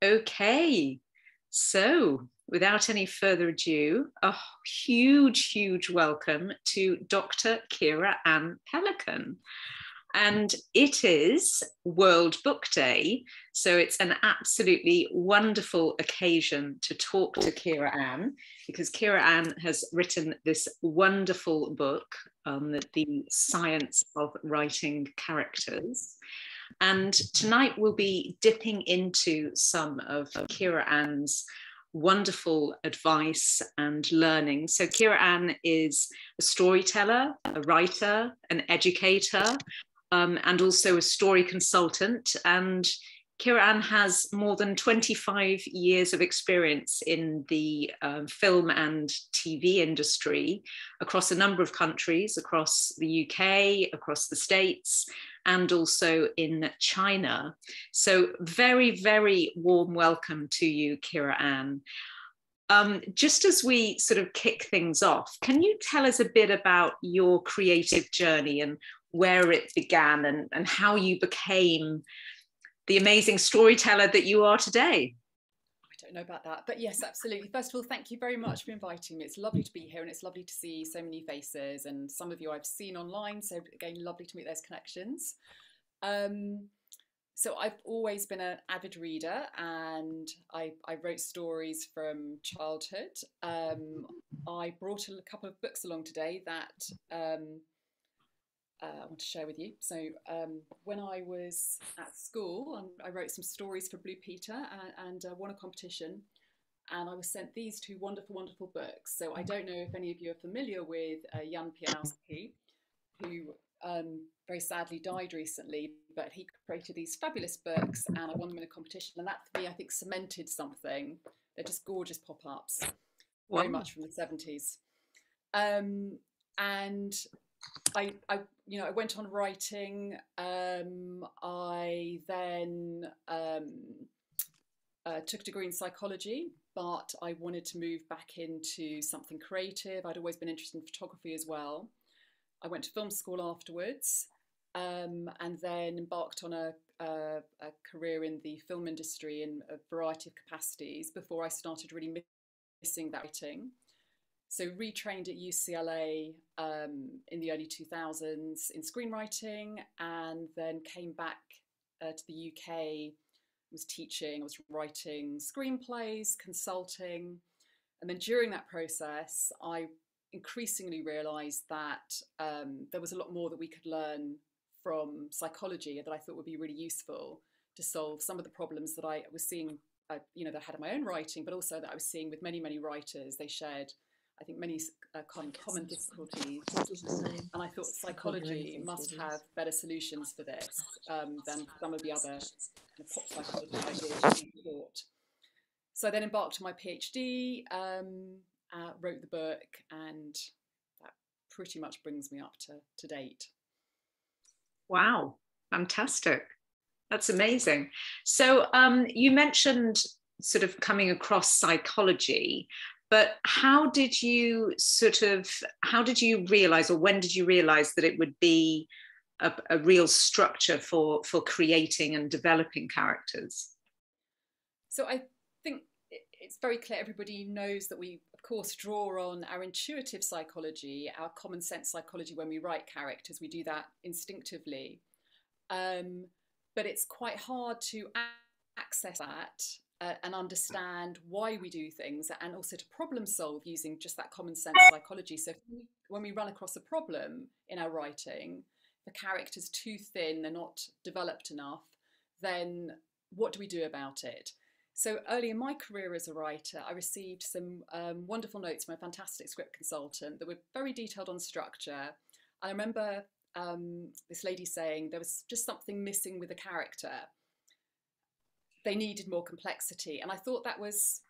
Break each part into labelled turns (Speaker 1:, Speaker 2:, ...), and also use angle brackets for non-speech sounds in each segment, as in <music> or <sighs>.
Speaker 1: Okay, so without any further ado, a huge, huge welcome to Dr. Kira Anne Pelican. And it is World Book Day. So it's an absolutely wonderful occasion to talk to Kira Anne because Kira Anne has written this wonderful book on the, the science of writing characters. And tonight we'll be dipping into some of Kira Anne's wonderful advice and learning. So, Kira Anne is a storyteller, a writer, an educator, um, and also a story consultant. And Kira Anne has more than 25 years of experience in the um, film and TV industry across a number of countries, across the UK, across the States, and also in China. So, very, very warm welcome to you, Kira Anne. Um, just as we sort of kick things off, can you tell us a bit about your creative journey and where it began and, and how you became the amazing storyteller that you are today.
Speaker 2: Don't know about that, but yes, absolutely. First of all, thank you very much for inviting me. It's lovely to be here and it's lovely to see so many faces and some of you I've seen online. So, again, lovely to meet those connections. Um, so, I've always been an avid reader and I, I wrote stories from childhood. Um, I brought a couple of books along today that um, uh, I want to share with you. So um, when I was at school, I wrote some stories for Blue Peter and, and uh, won a competition. And I was sent these two wonderful, wonderful books. So I don't know if any of you are familiar with uh, Jan Pieńkowski, who um, very sadly died recently, but he created these fabulous books and I won them in a competition. And that for me, I think, cemented something. They're just gorgeous pop ups, wow. very much from the 70s. Um, and I, I, you know, I went on writing. Um, I then um, uh, took a degree in psychology, but I wanted to move back into something creative. I'd always been interested in photography as well. I went to film school afterwards, um, and then embarked on a, a, a career in the film industry in a variety of capacities before I started really missing that writing. So retrained at UCLA um, in the early 2000s in screenwriting, and then came back uh, to the UK. Was teaching, I was writing screenplays, consulting, and then during that process, I increasingly realised that um, there was a lot more that we could learn from psychology that I thought would be really useful to solve some of the problems that I was seeing, uh, you know, that I had in my own writing, but also that I was seeing with many, many writers. They shared I think many uh, common, common difficulties. And I thought psychology must have better solutions for this um, than some of the other kind of pop psychology ideas thought. So I then embarked on my PhD, um, uh, wrote the book, and that pretty much brings me up to, to date.
Speaker 1: Wow, fantastic. That's amazing. So um, you mentioned sort of coming across psychology but how did you sort of how did you realize or when did you realize that it would be a, a real structure for for creating and developing characters?
Speaker 2: So i think it's very clear everybody knows that we of course draw on our intuitive psychology our common sense psychology when we write characters. We do that instinctively. Um, but it's quite hard to access that uh, and understand why we do things and also to problem solve using just that common sense psychology. So when we run across a problem in our writing, the character's too thin, they're not developed enough, then what do we do about it? So early in my career as a writer, I received some um, wonderful notes from a fantastic script consultant that were very detailed on structure. I remember um, this lady saying there was just something missing with the character they needed more complexity. And I thought that was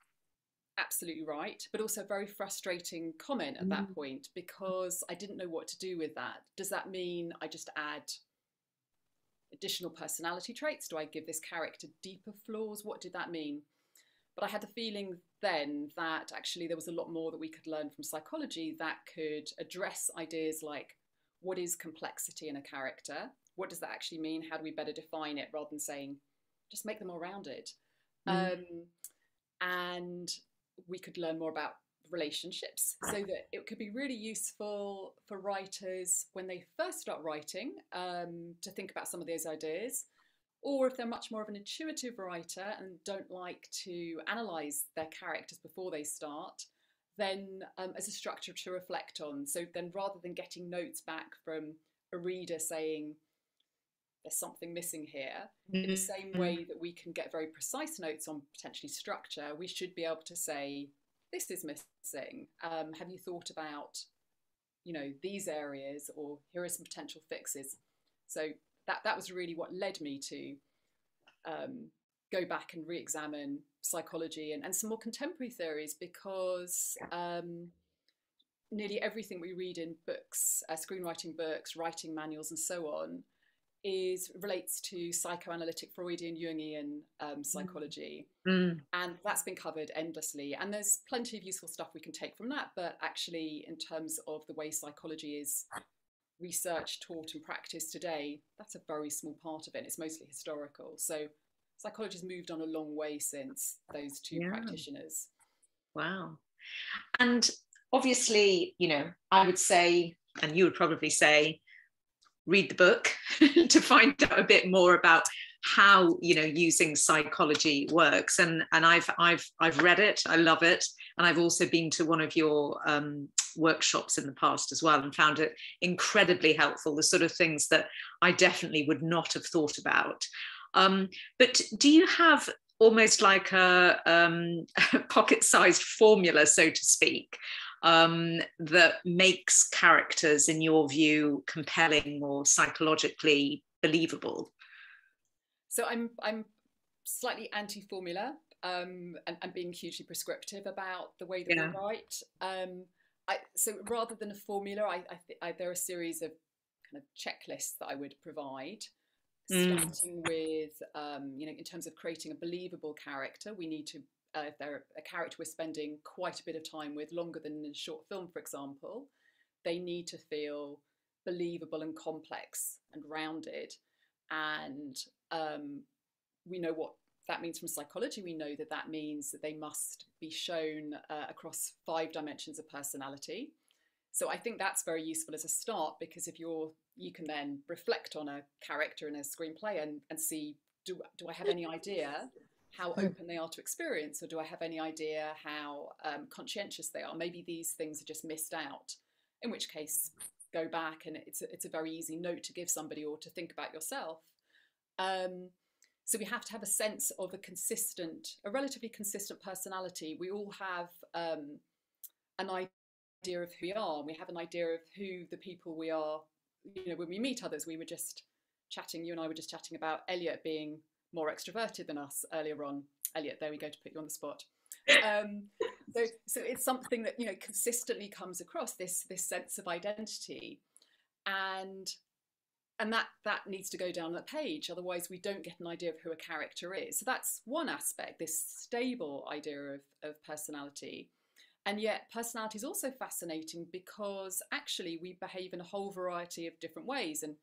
Speaker 2: absolutely right, but also a very frustrating comment at mm. that point because I didn't know what to do with that. Does that mean I just add additional personality traits? Do I give this character deeper flaws? What did that mean? But I had the feeling then that actually there was a lot more that we could learn from psychology that could address ideas like what is complexity in a character? What does that actually mean? How do we better define it rather than saying just make them more rounded. mm. um, and we could learn more about relationships so that it could be really useful for writers when they first start writing um, to think about some of those ideas or if they're much more of an intuitive writer and don't like to analyze their characters before they start then um, as a structure to reflect on so then rather than getting notes back from a reader saying there's something missing here mm-hmm. in the same way mm-hmm. that we can get very precise notes on potentially structure we should be able to say this is missing. Um, have you thought about, you know, these areas, or here are some potential fixes? So that that was really what led me to um, go back and re-examine psychology and, and some more contemporary theories because um, nearly everything we read in books, uh, screenwriting books, writing manuals, and so on, is relates to psychoanalytic Freudian Jungian um, mm. psychology, mm. and that's been covered endlessly. And there's plenty of useful stuff we can take from that. But actually, in terms of the way psychology is researched, taught, and practiced today, that's a very small part of it. It's mostly historical. So psychology's moved on a long way since those two yeah. practitioners.
Speaker 1: Wow. And obviously, you know, I would say, and you would probably say, read the book <laughs> to find out a bit more about how you know using psychology works. And and i've i've i've read it. I love it. And i've also been to one of your um, workshops in the past as well and found it incredibly helpful the sort of things that i definitely would not have thought about. Um, but do you have almost like a um, <laughs> pocket-sized formula so to speak um, that makes characters, in your view, compelling or psychologically believable?
Speaker 2: So I'm I'm slightly anti-formula um, and, and, being hugely prescriptive about the way that yeah. we write. Um, I, so rather than a formula, I, I, th- I, there are a series of kind of checklists that I would provide. Mm. Starting with, um, you know, in terms of creating a believable character, we need to uh, if they're a character we're spending quite a bit of time with, longer than in a short film, for example, they need to feel believable and complex and rounded. And um, we know what that means from psychology. We know that that means that they must be shown uh, across five dimensions of personality. So I think that's very useful as a start because if you're, you can then reflect on a character in a screenplay and, and see, do, do I have any idea how open they are to experience, or do I have any idea how um, conscientious they are? Maybe these things are just missed out. In which case, go back and it's a, it's a very easy note to give somebody or to think about yourself. Um, so we have to have a sense of a consistent, a relatively consistent personality. We all have um, an idea of who we are. We have an idea of who the people we are. You know, when we meet others, we were just chatting. You and I were just chatting about Elliot being more extroverted than us earlier on. Elliot, there we go to put you on the spot. <laughs> Um, so, so it's something that you know consistently comes across this this sense of identity, and and that that needs to go down the page. Otherwise, we don't get an idea of who a character is. So that's one aspect, this stable idea of of personality. And yet, personality is also fascinating because actually we behave in a whole variety of different ways. And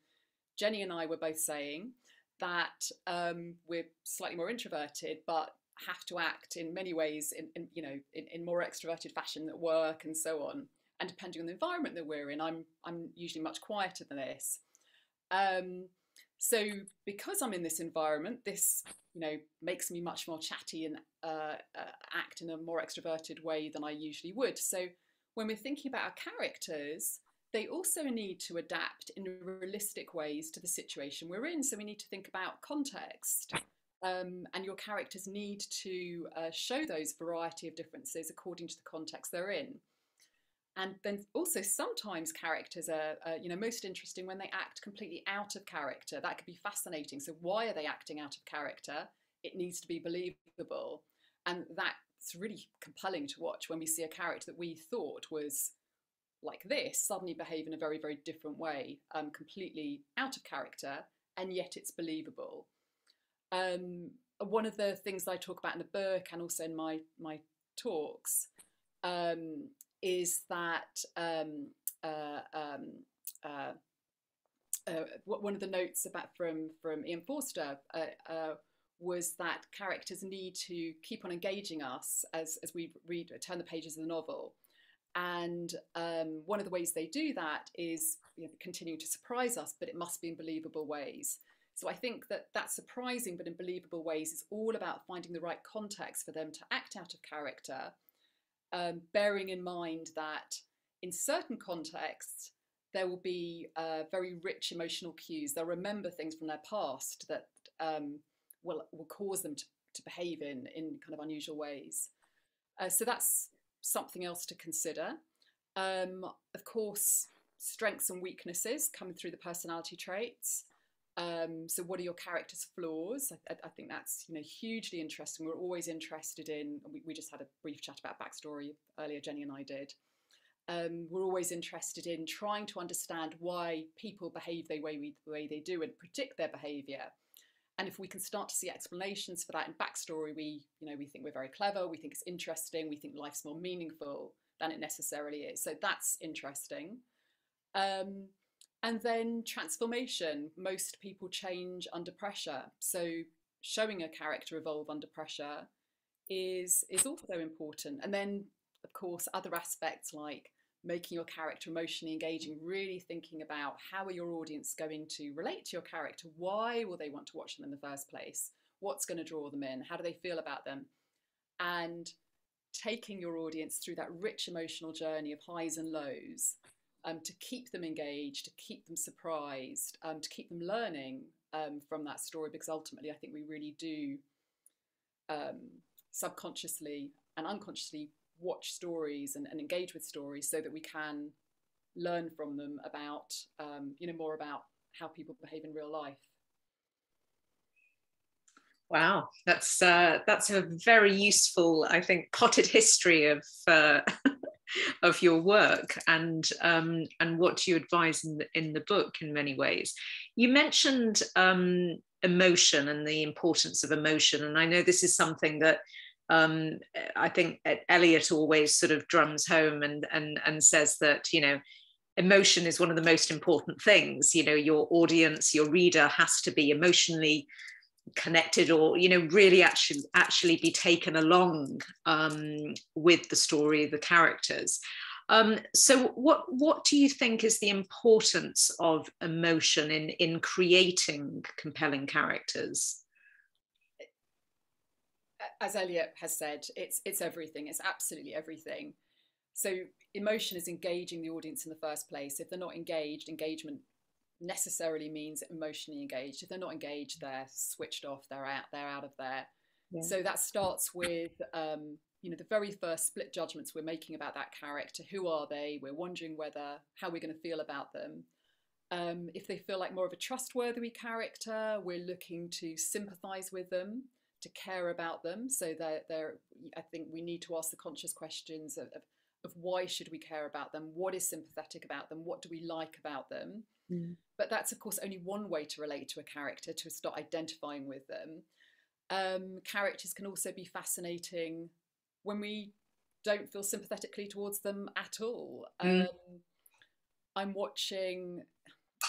Speaker 2: Jennie and I were both saying that um, we're slightly more introverted, but have to act in many ways in, in you know in, in, more extroverted fashion at work and so on. And depending on the environment that we're in, I'm I'm usually much quieter than this. Um, so because I'm in this environment, this you know makes me much more chatty and uh, uh, act in a more extroverted way than I usually would. So when we're thinking about our characters, they also need to adapt in realistic ways to the situation we're in. So we need to think about context. Um, and your characters need to uh, show those variety of differences according to the context they're in. And then also sometimes characters are, you know, most interesting when they act completely out of character. That could be fascinating. So why are they acting out of character? It needs to be believable, and that's really compelling to watch when we see a character that we thought was like this suddenly behave in a very, very different way, um, completely out of character, and yet it's believable. Um, one of the things that I talk about in the book and also in my, my talks um, is that um, uh, um, uh, uh, one of the notes about from from E.M. Forster, uh, uh, was that characters need to keep on engaging us as, as we read, turn the pages of the novel. And um, one of the ways they do that is you know, continue to surprise us, but it must be in believable ways. So I think that that surprising but in believable ways is all about finding the right context for them to act out of character, um, bearing in mind that in certain contexts, there will be uh, very rich emotional cues. They'll remember things from their past that um, will, will cause them to, to behave in, in kind of unusual ways. Uh, so that's something else to consider. Um, of course, strengths and weaknesses coming through the personality traits. Um, so, what are your character's flaws? I, I, think that's you know hugely interesting. We're always interested in. We, we, just had a brief chat about backstory earlier. Jennie and I did. Um, we're always interested in trying to understand why people behave the way, we, the way they do and predict their behaviour. And if we can start to see explanations for that in backstory, we you know we think we're very clever. We think it's interesting. We think life's more meaningful than it necessarily is. So that's interesting. Um, and then transformation. Most people change under pressure. So showing a character evolve under pressure is is also important. And then, of course, other aspects like making your character emotionally engaging, really thinking about how are your audience going to relate to your character? Why will they want to watch them in the first place? What's going to draw them in? How do they feel about them? And taking your audience through that rich emotional journey of highs and lows um, to keep them engaged, to keep them surprised, um, to keep them learning um, from that story, because ultimately I think we really do um, subconsciously and unconsciously watch stories and, and, engage with stories so that we can learn from them about, um, you know, more about how people behave in real life.
Speaker 1: Wow, that's uh, that's a very useful, I think, potted history of uh, <laughs> of your work and um, and what you advise in the, in the book in many ways. You mentioned um, emotion and the importance of emotion, and I know this is something that um, I think Elliot always sort of drums home and and and says that you know emotion is one of the most important things. You know, your audience, your reader has to be emotionally connected or you know really actually actually be taken along um, with the story the characters um, so what what do you think is the importance of emotion in in creating compelling characters
Speaker 2: as Elliot has said it's it's everything it's absolutely everything so emotion is engaging the audience in the first place if they're not engaged engagement necessarily means emotionally engaged. If they're not engaged, they're switched off. They're out. They're out of there. Yeah. So that starts with um, you know the very first split judgments we're making about that character. Who are they? We're wondering whether how we're going to feel about them. Um, if they feel like more of a trustworthy character, we're looking to sympathise with them, to care about them. So they're, they're I think we need to ask the conscious questions of, of, of why should we care about them? What is sympathetic about them? What do we like about them? Mm. But that's, of course, only one way to relate to a character, to start identifying with them. Um, characters can also be fascinating when we don't feel sympathetically towards them at all. Mm. Um, I'm watching.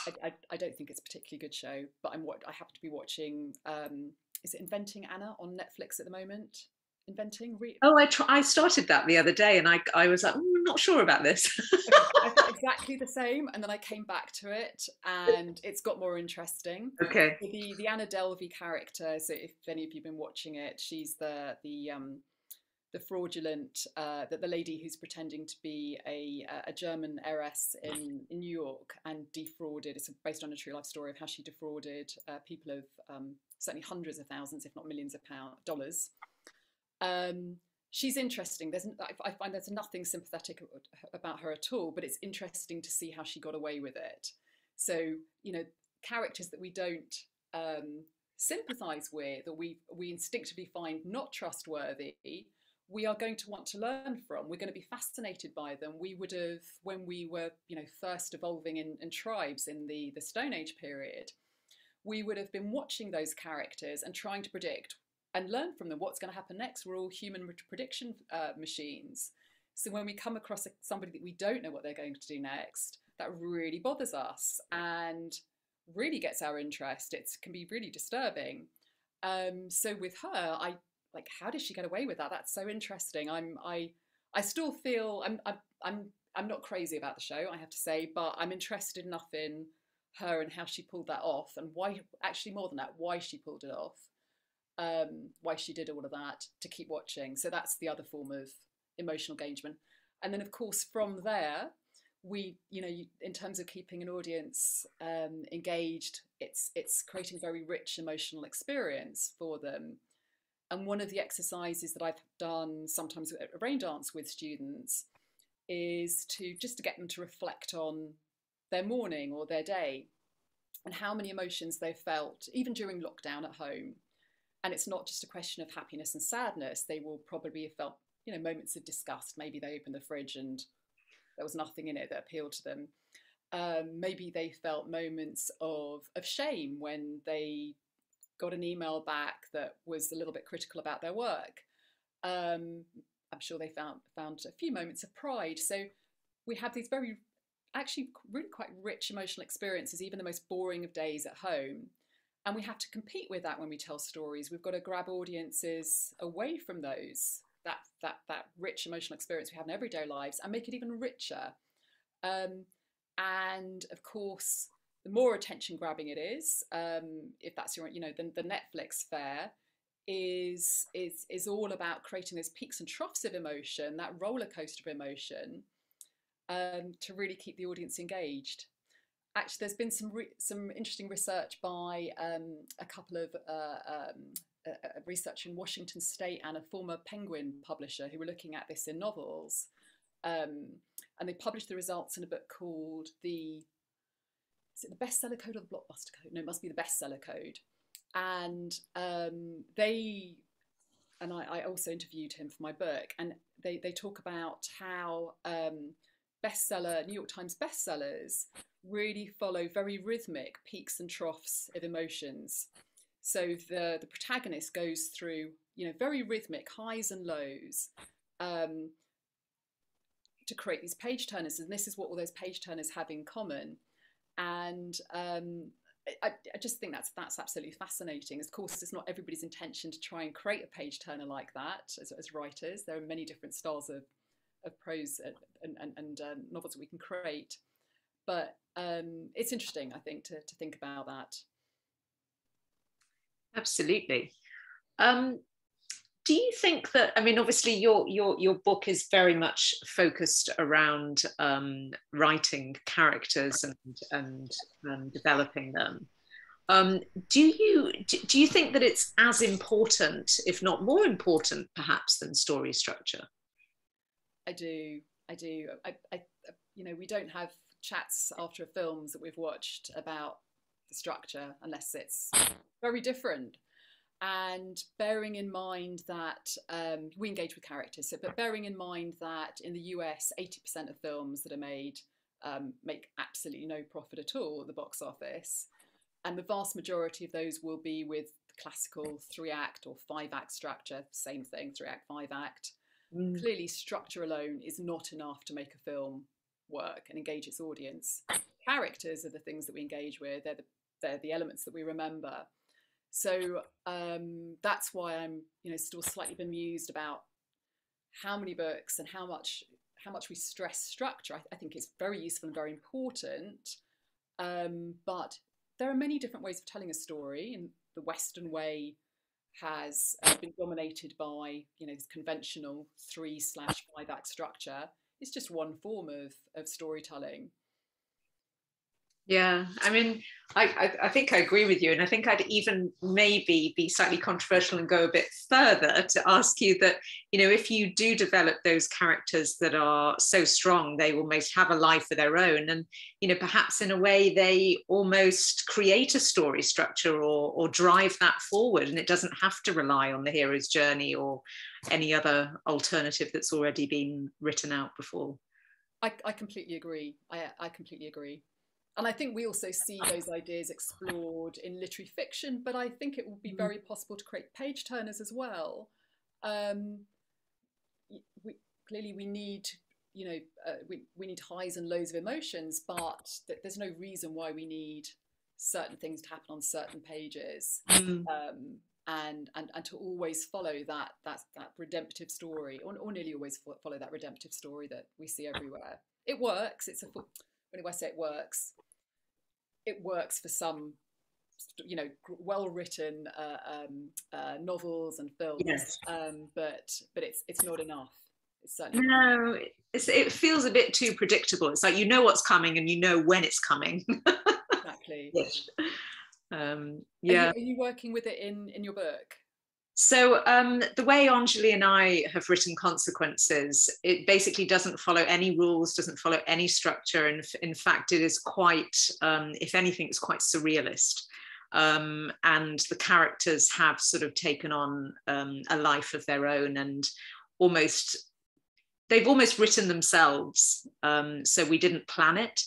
Speaker 2: I, I, I, don't think it's a particularly good show, but I'm what I happen to be watching. Um, is it Inventing Anna on Netflix at the moment? inventing? Re-
Speaker 1: oh, I tr- I started that the other day, and I I was like, oh, I'm not sure about this.
Speaker 2: I felt <laughs> exactly the same, and then I came back to it, and it's got more interesting.
Speaker 1: Okay.
Speaker 2: The the Anna Delvey character. So if any of you've been watching it, she's the the um the fraudulent uh, that the lady who's pretending to be a a German heiress in, in New York and defrauded. It's based on a true life story of how she defrauded uh, people of um, certainly hundreds of thousands, if not millions of dollars. Um, she's interesting. There's, I find there's nothing sympathetic about her at all, but it's interesting to see how she got away with it. So, you know, characters that we don't um, sympathise with or we, we instinctively find not trustworthy, we are going to want to learn from. We're going to be fascinated by them. We would have, when we were, you know, first evolving in, in tribes in the, the Stone Age period, we would have been watching those characters and trying to predict and learn from them what's going to happen next. We're all human prediction uh, machines. So when we come across somebody that we don't know what they're going to do next, that really bothers us and really gets our interest. It can be really disturbing. Um, so with her, I like how did she get away with that? That's so interesting. I'm I I still feel I'm I'm I'm I'm not crazy about the show, I have to say, but I'm interested enough in her and how she pulled that off and why actually more than that, why she pulled it off. Um, why she did all of that to keep watching. So that's the other form of emotional engagement. And then of course from there, we you know in terms of keeping an audience um, engaged it's it's creating a very rich emotional experience for them and one of the exercises that i've done sometimes at a Raindance with students is to just to get them to reflect on their morning or their day and how many emotions they've felt even during lockdown at home. And it's not just a question of happiness and sadness. They will probably have felt you know moments of disgust. Maybe they opened the fridge and there was nothing in it that appealed to them. Um, maybe they felt moments of, of shame when they got an email back that was a little bit critical about their work. Um, I'm sure they found found a few moments of pride. So we have these very, actually, really quite rich emotional experiences, even the most boring of days at home. And we have to compete with that when we tell stories. We've got to grab audiences away from those that that that rich emotional experience we have in everyday lives and make it even richer. Um, and of course, the more attention grabbing it is, um, if that's your you know the, the Netflix fare is is is all about creating those peaks and troughs of emotion, that roller coaster of emotion, um, to really keep the audience engaged. Actually, there's been some re- some interesting research by um, a couple of uh, um, a, research in Washington State and a former Penguin publisher who were looking at this in novels. Um, and they published the results in a book called the is it the bestseller code or the blockbuster code? No, it must be the bestseller code. And um, they and I, I, also interviewed him for my book, and they they talk about how um, bestseller New York Times bestsellers really follow very rhythmic peaks and troughs of emotions. So the the protagonist goes through you know very rhythmic highs and lows um, to create these page turners, and this is what all those page turners have in common. And um, I, I, just think that's that's absolutely fascinating. Of course, it's not everybody's intention to try and create a page turner like that as, as writers. There are many different styles of of prose and and, and uh, novels that we can create, but um, it's interesting, I think, to to think about that.
Speaker 1: Absolutely. Um, do you think that I mean, obviously, your your your book is very much focused around um, writing characters and and, and developing them. Um, do you do you think that it's as important, if not more important, perhaps, than story structure?
Speaker 2: I do. I do. I, I you know, we don't have chats after films that we've watched about the structure unless it's very different. And bearing in mind that um, we engage with characters, so, but bearing in mind that in the US, 80% of films that are made um, make absolutely no profit at all at the box office. And the vast majority of those will be with classical three act or five act structure, same thing, three act, five act. Mm. Clearly, structure alone is not enough to make a film work and engage its audience. Characters are the things that we engage with, they're the they're the elements that we remember. So um, that's why I'm, you know, still slightly bemused about how many books and how much how much we stress structure. I, I think it's very useful and very important. Um, but there are many different ways of telling a story, and the Western way has uh, been dominated by, you know, this conventional three slash five act structure. It's just one form of of storytelling.
Speaker 1: Yeah, I mean, I, I, think I agree with you. And I think I'd even maybe be slightly controversial and go a bit further to ask you that, you know, if you do develop those characters that are so strong, they almost have a life of their own. And, you know, perhaps in a way they almost create a story structure or, or drive that forward. And it doesn't have to rely on the hero's journey or any other alternative that's already been written out before.
Speaker 2: I, I completely agree. I, I completely agree and I think we also see those ideas explored in literary fiction, but I think it would be mm-hmm. very possible to create page turners as well. Um, we, clearly, we need, you know, uh, we, we need highs and lows of emotions, but th- there's no reason why we need certain things to happen on certain pages. Mm. Um, and, and and to always follow that that that redemptive story or, or nearly always follow that redemptive story that we see everywhere it works it's a when I say it works it works for some you know well written uh, um, uh, novels and films yes. um, but but it's it's not enough.
Speaker 1: It's no it's, it feels a bit too predictable. It's like you know what's coming and you know when it's coming. <laughs>
Speaker 2: Exactly. Yes.
Speaker 1: um, yeah
Speaker 2: are you, are you working with it in in your book
Speaker 1: so um, the way Anjali and I have written consequences, it basically doesn't follow any rules, doesn't follow any structure, and in fact, it is quite, um, if anything, it's quite surrealist. Um, and the characters have sort of taken on um, a life of their own and almost they've almost written themselves um, so we didn't plan it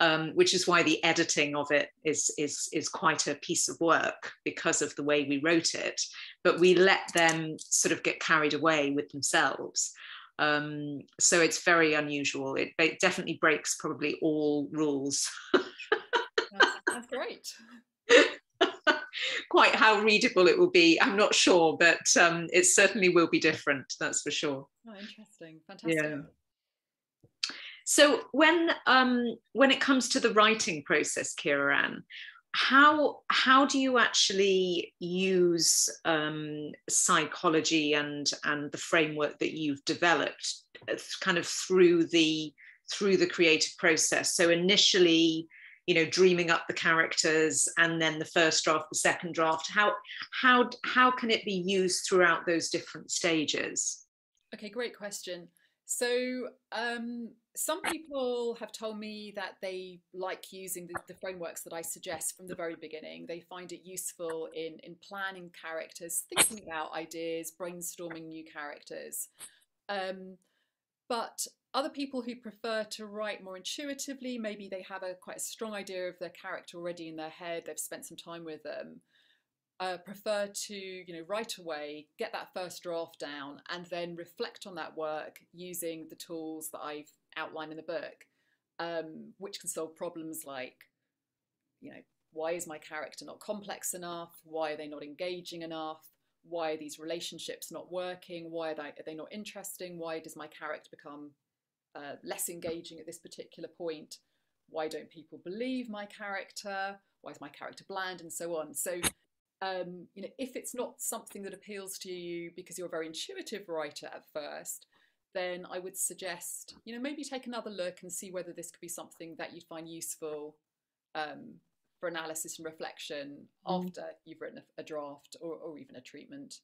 Speaker 1: um, which is why the editing of it is, is, is quite a piece of work because of the way we wrote it. But we let them sort of get carried away with themselves. Um, so it's very unusual. It, it, definitely breaks probably all rules.
Speaker 2: that's, great. <laughs>
Speaker 1: Quite how readable it will be, I'm not sure, but um, it certainly will be different. That's for sure.
Speaker 2: Oh, interesting, fantastic. Yeah.
Speaker 1: So when um, when it comes to the writing process, Kira how how do you actually use um, psychology and and the framework that you've developed uh, kind of through the through the creative process? So initially, you know, dreaming up the characters, and then the first draft, the second draft. How how how can it be used throughout those different stages?
Speaker 2: Okay, great question. So um, some people have told me that they like using the, the, frameworks that I suggest from the very beginning. They find it useful in, in planning characters, thinking about ideas, brainstorming new characters. Um, but other people who prefer to write more intuitively, maybe they have a quite a strong idea of their character already in their head, they've spent some time with them uh, prefer to you know right away get that first draft down and then reflect on that work using the tools that I've outlined in the book, um, which can solve problems like you know why is my character not complex enough? Why are they not engaging enough? Why are these relationships not working? Why are they, are they not interesting? Why does my character become uh, less engaging at this particular point? Why don't people believe my character? Why is my character bland? And so on. So um, you know, if it's not something that appeals to you because you're a very intuitive writer at first, then I would suggest, you know, maybe take another look and see whether this could be something that you'd find useful um, for analysis and reflection mm. after you've written a, a draft or, or even a treatment.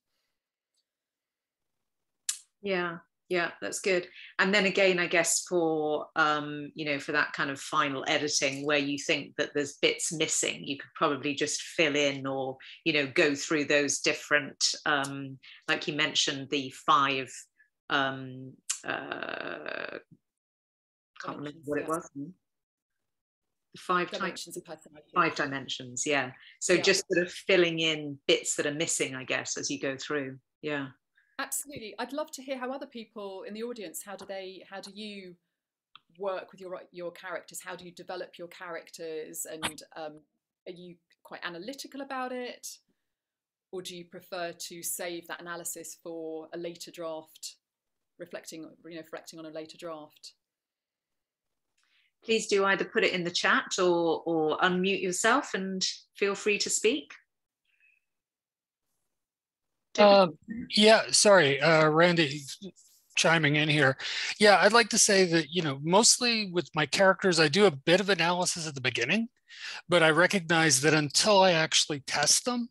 Speaker 1: Yeah, yeah that's good and then again i guess for um you know for that kind of final editing where you think that there's bits missing you could probably just fill in or you know go through those different um like you mentioned the five um uh can't remember what it was the five
Speaker 2: dimensions of personality
Speaker 1: five dimensions yeah so yeah. just sort of filling in bits that are missing i guess as you go through yeah
Speaker 2: Absolutely. I'd love to hear how other people in the audience, how do they, how do you work with your your characters? How do you develop your characters? And um, are you quite analytical about it? Or do you prefer to save that analysis for a later draft, reflecting, you know, reflecting on a later draft?
Speaker 1: Please do either put it in the chat or, or unmute yourself and feel free to speak.
Speaker 3: Uh, yeah, sorry, uh, Randy chiming in here. Yeah, I'd like to say that, you know, mostly with my characters, I do a bit of analysis at the beginning, but I recognize that until I actually test them,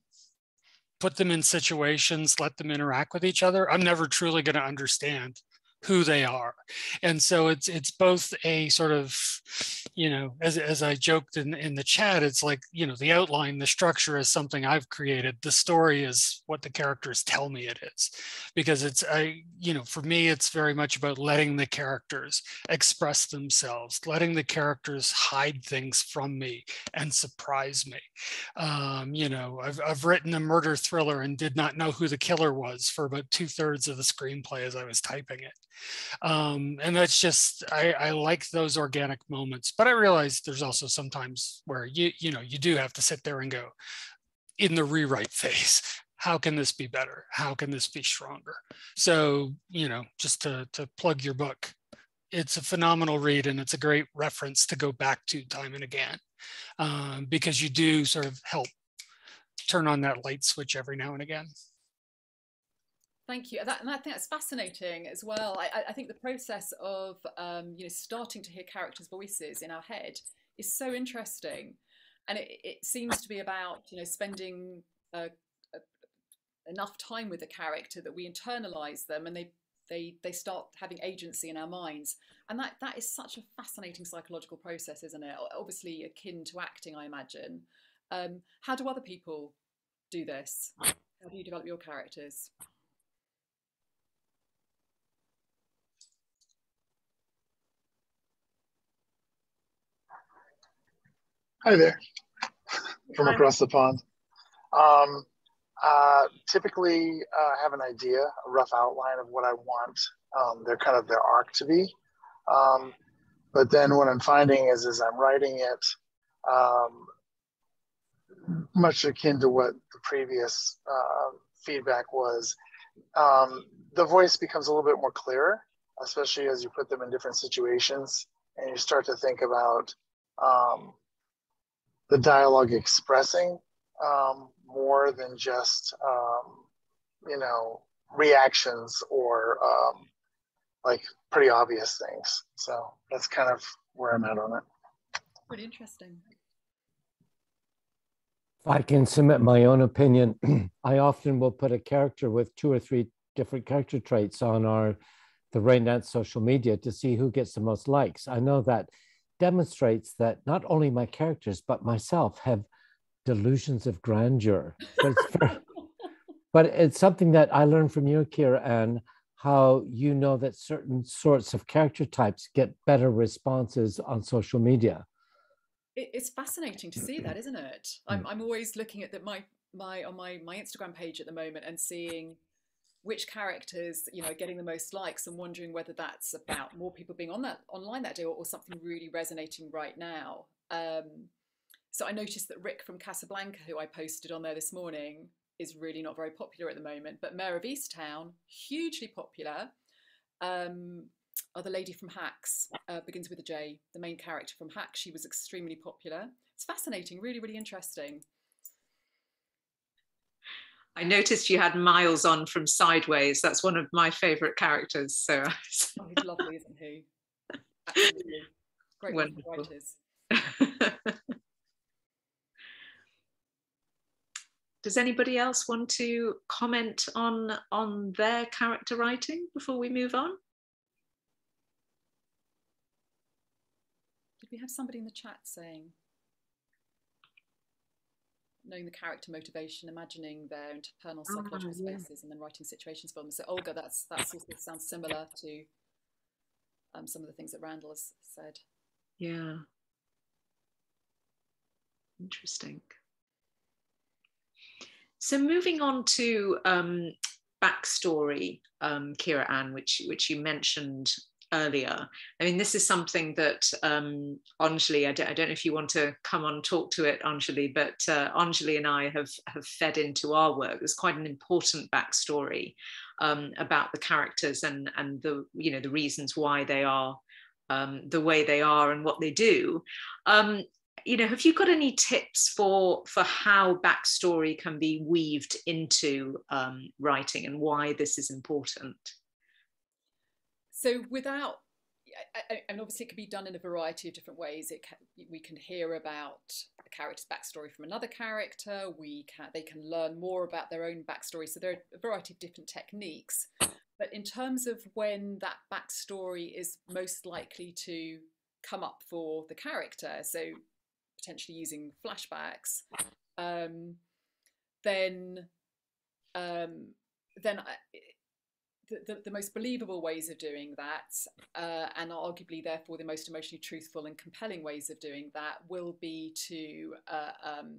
Speaker 3: put them in situations, let them interact with each other, I'm never truly going to understand who they are. And so it's it's both a sort of, you know, as, as I joked in, in the chat, it's like, you know, the outline, the structure is something I've created. The story is what the characters tell me it is. Because it's I, you know, for me, it's very much about letting the characters express themselves, letting the characters hide things from me and surprise me. Um, you know, I've I've written a murder thriller and did not know who the killer was for about two-thirds of the screenplay as I was typing it um, and that's just I, I like those organic moments but i realize there's also sometimes where you you know you do have to sit there and go in the rewrite <laughs> phase how can this be better? How can this be stronger? So, you know, just to, to plug your book, it's a phenomenal read and it's a great reference to go back to time and again um, because you do sort of help turn on that light switch every now and again.
Speaker 2: Thank you. That, and I think that's fascinating as well. I, I think the process of um, you know starting to hear characters' voices in our head is so interesting, and it, it seems to be about you know spending uh, enough time with a character that we internalize them and they they they start having agency in our minds. And that that is such a fascinating psychological process isn't it? Obviously akin to acting i imagine. Um, how do other people do this? How do you develop your characters
Speaker 4: hi there. From across the pond. Um, uh, typically uh, have an idea, a rough outline of what I want um, their kind of their arc to be. Um, but then what I'm finding is, as I'm writing it, um, much akin to what the previous uh, feedback was, um, the voice becomes a little bit more clearer, especially as you put them in different situations and you start to think about um, the dialogue expressing um, more than just um, you know reactions or um, like pretty obvious things. So that's kind of where I'm at on it.
Speaker 2: Pretty interesting.
Speaker 5: If I can submit my own opinion, <clears throat> I often will put a character with two or three different character traits on our the Raindance social media to see who gets the most likes. I know that demonstrates that not only my characters but myself have delusions of grandeur. But it's, <laughs> but it's something that I learned from you, Kira, and how you know that certain sorts of character types get better responses on social media.
Speaker 2: It's fascinating to see that, isn't it? I'm, hmm. I'm always looking at that my my on my my Instagram page at the moment and seeing which characters you know getting the most likes and wondering whether that's about more people being on that online that day or, or something really resonating right now. Um, so I noticed that Rick from Casablanca, who I posted on there this morning, is really not very popular at the moment. But Mare of Easttown, hugely popular. Um, oh, the lady from Hacks uh, begins with a J. The main character from Hacks, she was extremely popular. It's fascinating, really, really interesting.
Speaker 1: I noticed you had Miles on from Sideways. That's one of my favourite characters. So
Speaker 2: oh, he's lovely, isn't he? Absolutely. Great Wonderful. writers. <laughs>
Speaker 1: does anybody else want to comment on on their character writing before we move on
Speaker 2: did we have somebody in the chat saying knowing the character motivation imagining their internal ah, psychological oh, yeah. spaces and then writing situations for them. So olga that's that sort of sounds similar to um, some of the things that randall has said.
Speaker 1: Yeah. Interesting. So moving on to um, backstory, um, Kira Anne, which which you mentioned earlier. I mean, this is something that um, Anjali, I don't, I don't know if you want to come on talk to it, Anjali, but uh, Anjali and I have have fed into our work. There's quite an important backstory um, about the characters and and the you know the reasons why they are um, the way they are and what they do. Um, you know, have you got any tips for for how backstory can be weaved into um, writing and why this is important?
Speaker 2: So, without and obviously it can be done in a variety of different ways. It can, we can hear about a character's backstory from another character. We can they can learn more about their own backstory. So there are a variety of different techniques. But in terms of when that backstory is most likely to come up for the character, so potentially using flashbacks, um, then um, then I, the, the, most believable ways of doing that, uh, and arguably therefore the most emotionally truthful and compelling ways of doing that, will be to uh, um,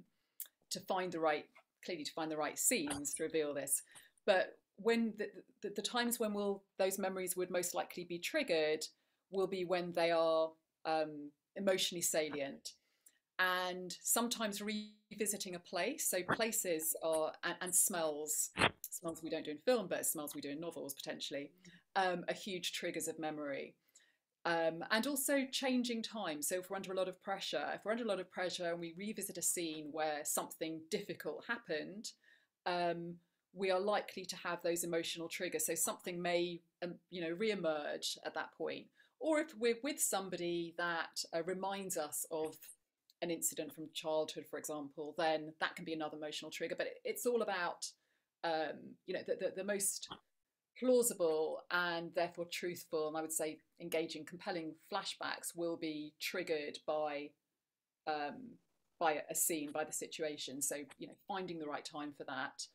Speaker 2: to find the right clearly to find the right scenes to reveal this. But when the, the, the times when will those memories would most likely be triggered will be when they are um, emotionally salient and sometimes revisiting a place. So places are and, and, smells, smells we don't do in film, but smells we do in novels potentially, um, are huge triggers of memory. Um, and also changing time. So if we're under a lot of pressure, if we're under a lot of pressure and we revisit a scene where something difficult happened, um, we are likely to have those emotional triggers. So something may, um, you know, re-emerge at that point. Or if we're with somebody that uh, reminds us of an incident from childhood, for example, then that can be another emotional trigger. But it's all about, um, you know, the, the, the most plausible and therefore truthful and I would say engaging, compelling flashbacks will be triggered by um, by a scene, by the situation. So you know, finding the right time for that.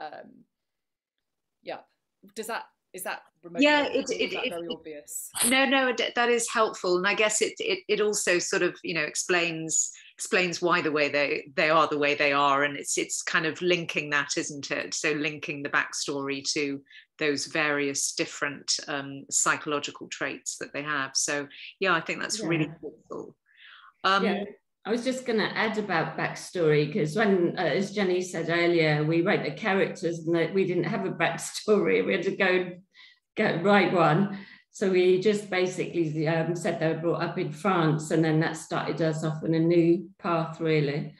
Speaker 2: Um, yeah, does that is that
Speaker 1: yeah it, it,
Speaker 2: it,
Speaker 1: very
Speaker 2: obvious?
Speaker 1: No no that is helpful and i guess it, it it also sort of you know explains explains why the way they they are the way they are and it's it's kind of linking that isn't it? So linking the backstory to those various different um, psychological traits that they have. So yeah i think that's yeah. really helpful.
Speaker 6: Um, yeah. I was just going to add about backstory because when, uh, as Jennie said earlier, we wrote the characters and we didn't have a backstory. We had to go get write one. So we just basically um, said they were brought up in France, and then that started us off on a new path, really.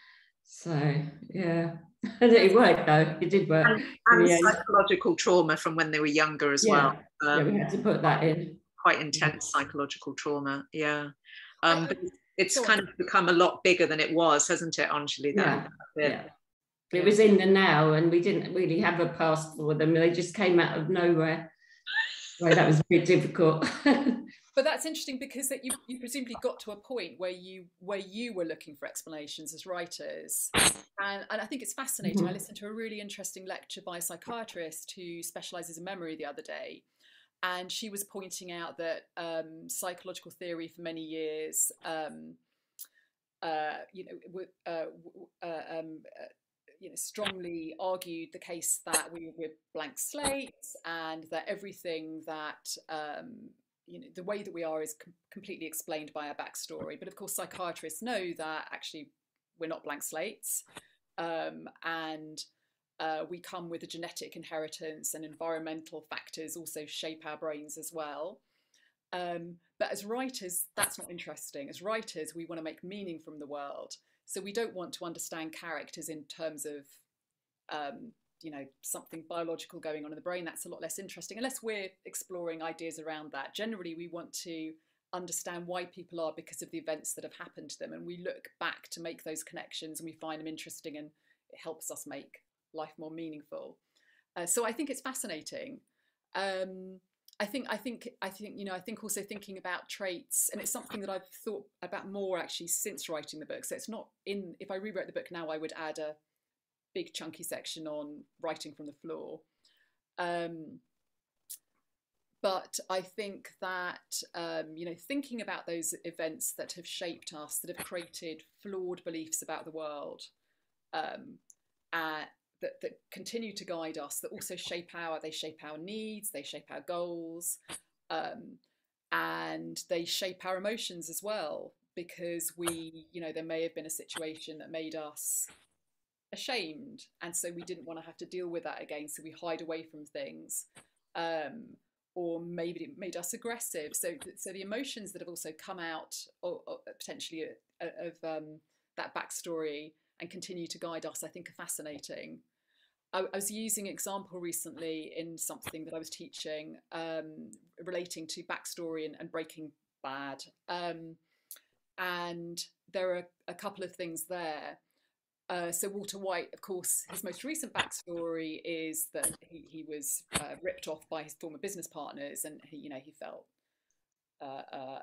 Speaker 6: So yeah, <laughs> it worked though. It did work.
Speaker 1: And, and yeah. psychological trauma from when they were younger as
Speaker 6: yeah.
Speaker 1: well.
Speaker 6: Um, yeah, we had to put that in.
Speaker 1: Quite intense psychological trauma. Yeah. Um, but it's kind of become a lot bigger than it was, hasn't it, Anjali?
Speaker 6: That, yeah. yeah. It was in the now, and we didn't really have a past for them. They just came out of nowhere. Right, that was very difficult. <laughs>
Speaker 2: but that's interesting because that you, you presumably got to a point where you where you were looking for explanations as writers, and, and I think it's fascinating. Mm-hmm. I listened to a really interesting lecture by a psychiatrist who specialises in memory the other day, and she was pointing out that um, psychological theory for many years, um, uh, you know, uh, uh, um, uh, you know, strongly argued the case that we were blank slates and that everything that um, you know the way that we are is com- completely explained by our backstory. But of course, psychiatrists know that actually we're not blank slates, um, and uh, we come with a genetic inheritance and environmental factors also shape our brains as well. Um, but as writers, that's not interesting. As writers, we want to make meaning from the world. So we don't want to understand characters in terms of, um, you know, something biological going on in the brain. That's a lot less interesting, unless we're exploring ideas around that. Generally, we want to understand why people are because of the events that have happened to them. And we look back to make those connections and we find them interesting and it helps us make life more meaningful. Uh, so I think it's fascinating. Um, I think I think I think you know I think also thinking about traits, and it's something that I've thought about more actually since writing the book. So it's not in. If I rewrote the book now, I would add a big chunky section on writing from the floor. Um, but I think that um, you know thinking about those events that have shaped us, that have created flawed beliefs about the world, um, uh, that, that continue to guide us, that also shape our, they shape our needs, they shape our goals, um, and they shape our emotions as well. Because we, you know, there may have been a situation that made us ashamed, and so we didn't want to have to deal with that again, so we hide away from things. Um, or maybe it made us aggressive. So, so the emotions that have also come out, or, or potentially uh, of um, that backstory, and continue to guide us, I think are fascinating. I, was using example recently in something that I was teaching um, relating to backstory and, and Breaking Bad. Um, and there are a couple of things there. Uh, so Walter White, of course, his most recent backstory is that he, he was uh, ripped off by his former business partners, and he, you know, he felt uh, uh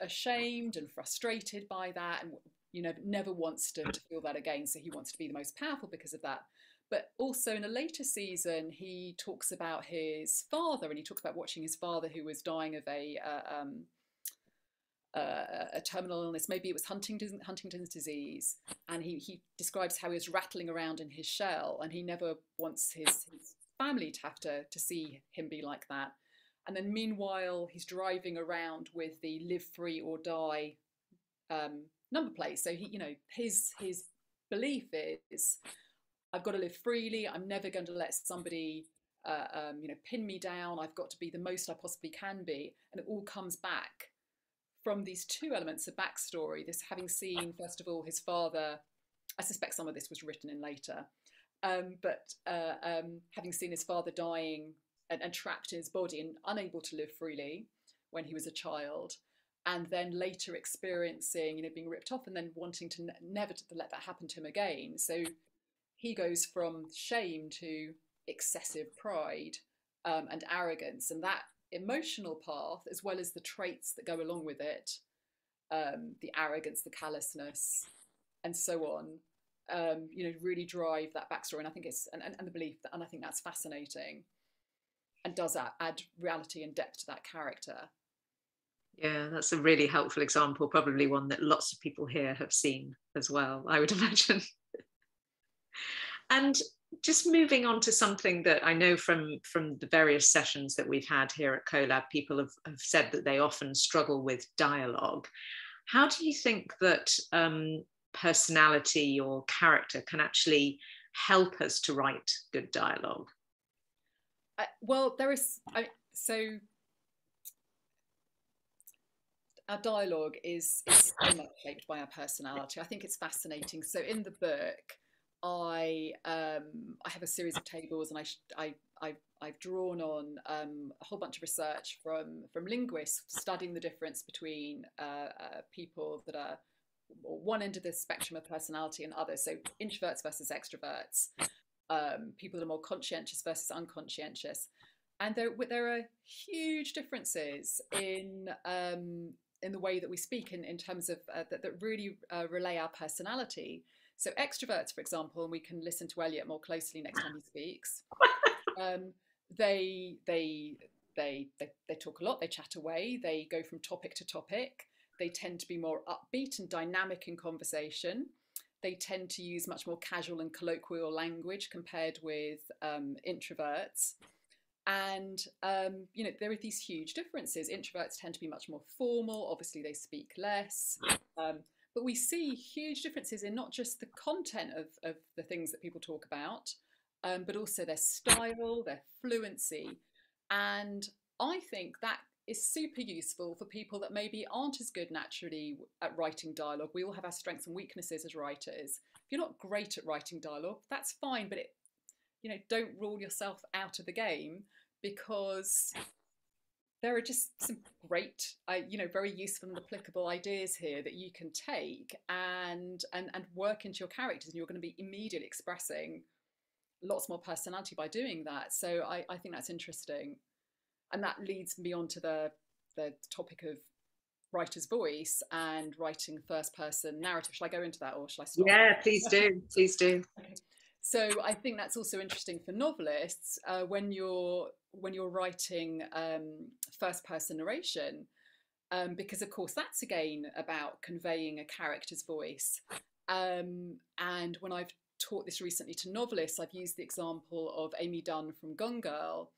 Speaker 2: ashamed and frustrated by that, and you know, never wants to, to feel that again. So he wants to be the most powerful because of that. But also in a later season, he talks about his father, and he talks about watching his father who was dying of a uh, um, uh, a terminal illness. Maybe it was Huntington, Huntington's disease, and he he describes how he was rattling around in his shell, and he never wants his, his family to have to to see him be like that. And then meanwhile, he's driving around with the live free or die um, number plate. So he, you know, his his belief is, I've got to live freely. I'm never going to let somebody, uh, um, you know, pin me down. I've got to be the most I possibly can be, and it all comes back from these two elements of backstory. This having seen, first of all, his father. I suspect some of this was written in later, um, but uh, um, having seen his father dying and, and trapped in his body and unable to live freely when he was a child, and then later experiencing, you know, being ripped off and then wanting to ne- never to let that happen to him again. So he goes from shame to excessive pride um, and arrogance, and that emotional path, as well as the traits that go along with it, um, the arrogance, the callousness, and so on, um, you know, really drive that backstory. And I think it's and, and, and the belief that, and I think that's fascinating, and does that add reality and depth to that character.
Speaker 1: Yeah, that's a really helpful example, probably one that lots of people here have seen as well, I would <laughs> imagine. And just moving on to something that I know from, from the various sessions that we've had here at Collab, people have, have said that they often struggle with dialogue. How do you think that um, personality or character can actually help us to write good dialogue?
Speaker 2: Uh, well, there is, I, so our dialogue is, is much shaped by our personality. I think it's fascinating. So in the book, I um, I have a series of tables, and I I I've, I've drawn on um, a whole bunch of research from from linguists studying the difference between uh, uh, people that are one end of the spectrum of personality and others. So introverts versus extroverts, um, people that are more conscientious versus unconscientious, and there there are huge differences in um, in the way that we speak in, in terms of uh, that, that really uh, relay our personality. So extroverts, for example, and we can listen to Elliot more closely next time he speaks. <laughs> Um, they, they they they they talk a lot. They chat away. They go from topic to topic. They tend to be more upbeat and dynamic in conversation. They tend to use much more casual and colloquial language compared with um, introverts. And um, you know there are these huge differences. Introverts tend to be much more formal. Obviously, they speak less. Um, but we see huge differences in not just the content of, of the things that people talk about, um, but also their style, their fluency. And I think that is super useful for people that maybe aren't as good naturally at writing dialogue. We all have our strengths and weaknesses as writers. If you're not great at writing dialogue, that's fine, but it, you know, don't rule yourself out of the game because there are just some great, uh, you know, very useful and applicable ideas here that you can take and and and work into your characters, and you're going to be immediately expressing lots more personality by doing that. So I, I think that's interesting, and that leads me on to the the topic of writer's voice and writing first person narrative. Shall I go into that, or shall I stop?
Speaker 1: Yeah, please do. Please do. <laughs>
Speaker 2: Okay. So I think that's also interesting for novelists uh, when you're when you're writing um, first person narration, um, because of course that's again about conveying a character's voice. Um, and when I've taught this recently to novelists, I've used the example of Amy Dunne from Gone Girl,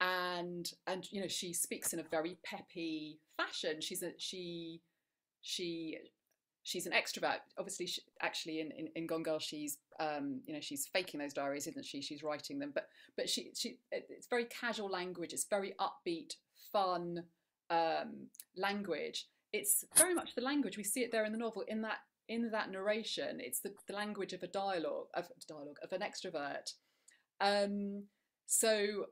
Speaker 2: and and you know she speaks in a very peppy fashion. She's a she she she's an extrovert. Obviously, she, actually, in, in, in Gone Girl, she's um, you know she's faking those diaries, isn't she? She's writing them, but but she she it's very casual language. It's very upbeat, fun um, language. It's very much the language we see it there in the novel. In that in that narration, it's the, the language of a dialogue of dialogue of an extrovert. Um, so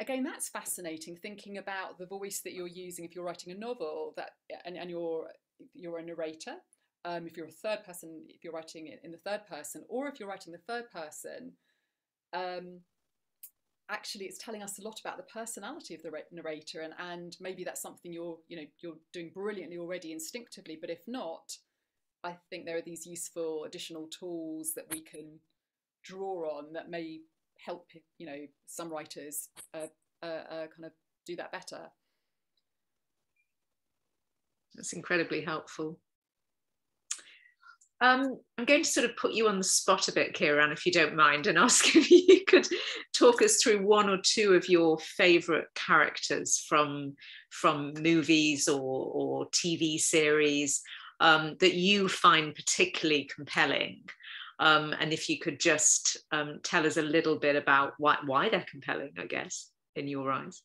Speaker 2: again, that's fascinating. Thinking about the voice that you're using if you're writing a novel that and, and you're you're a narrator um, if you're a third person, if you're writing it in the third person, or if you're writing the third person, um, actually it's telling us a lot about the personality of the narrator, and and maybe that's something you're you know you're doing brilliantly already instinctively, but if not, I think there are these useful additional tools that we can draw on that may help you know some writers uh, uh, uh, kind of do that better.
Speaker 1: That's incredibly helpful. Um, I'm going to sort of put you on the spot a bit, Kira Anne, if you don't mind, and <laughs> ask if you could talk us through one or two of your favourite characters from from movies or, or TV series. um, that you find particularly compelling. Um, and if you could just um, tell us a little bit about why, why they're compelling, I guess, in your eyes.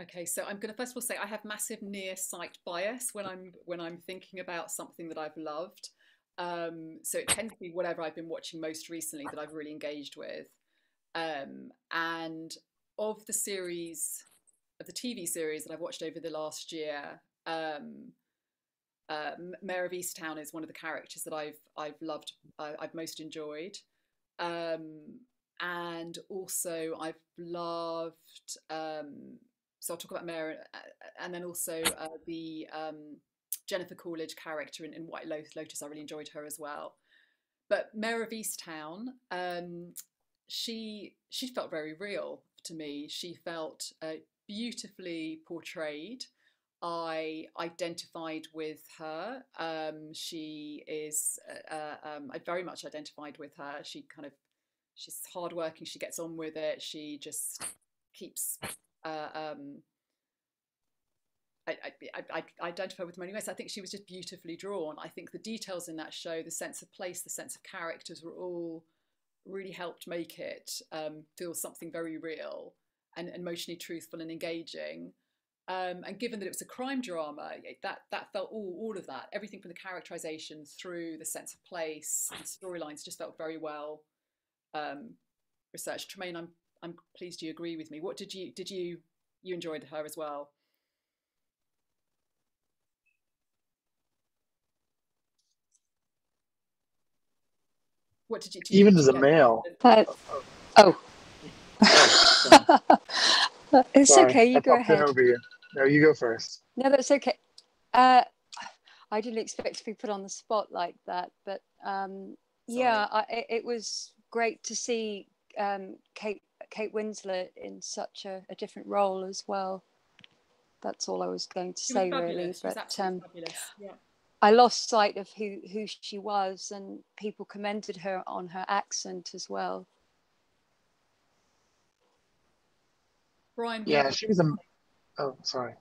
Speaker 2: Okay, so I'm going to first of all say I have massive near sight bias when I'm when I'm thinking about something that I've loved. Um, so it tends to be whatever I've been watching most recently that I've really engaged with. Um, and of the series, of the TV series that I've watched over the last year, um, uh, Mare of Easttown is one of the characters that I've I've loved, uh, I've most enjoyed, um, and also I've loved. Um, so I'll talk about Mare, uh, and then also uh, the um, Jennifer Coolidge character in, in, White Lotus. I really enjoyed her as well. But Mare of Easttown, um, she she felt very real to me. She felt uh, beautifully portrayed. I identified with her. Um, she is, uh, uh, um, I very much identified with her. She kind of, she's hardworking. She gets on with it. She just keeps. Uh, um, I, I, I, identify with many ways. I think she was just beautifully drawn. I think the details in that show, the sense of place, the sense of characters, were all really helped make it um, feel something very real and emotionally truthful and engaging. Um, and given that it was a crime drama, that that felt all all of that, everything from the characterization through the sense of place and storylines, just felt very well um, researched. Tremaine, I'm I'm pleased you agree with me. What did you did you you enjoyed her as well? What did you? Did
Speaker 4: Even
Speaker 2: you,
Speaker 4: as a male.
Speaker 7: Uh, oh. <laughs> it's
Speaker 4: Sorry,
Speaker 7: okay. You
Speaker 4: I
Speaker 7: go ahead.
Speaker 4: Over you. No, you go first.
Speaker 7: No, that's okay. Uh, I didn't expect to be put on the spot like that, but um, yeah, I, it, it was great to see um, Kate Kate Winslet in such a, a, different role as well. That's all I was going to say, really. But um,
Speaker 2: yeah.
Speaker 7: I lost sight of who who she was, and people commended her on her accent as well.
Speaker 2: Brian.
Speaker 4: Yeah, she was a. Oh, sorry.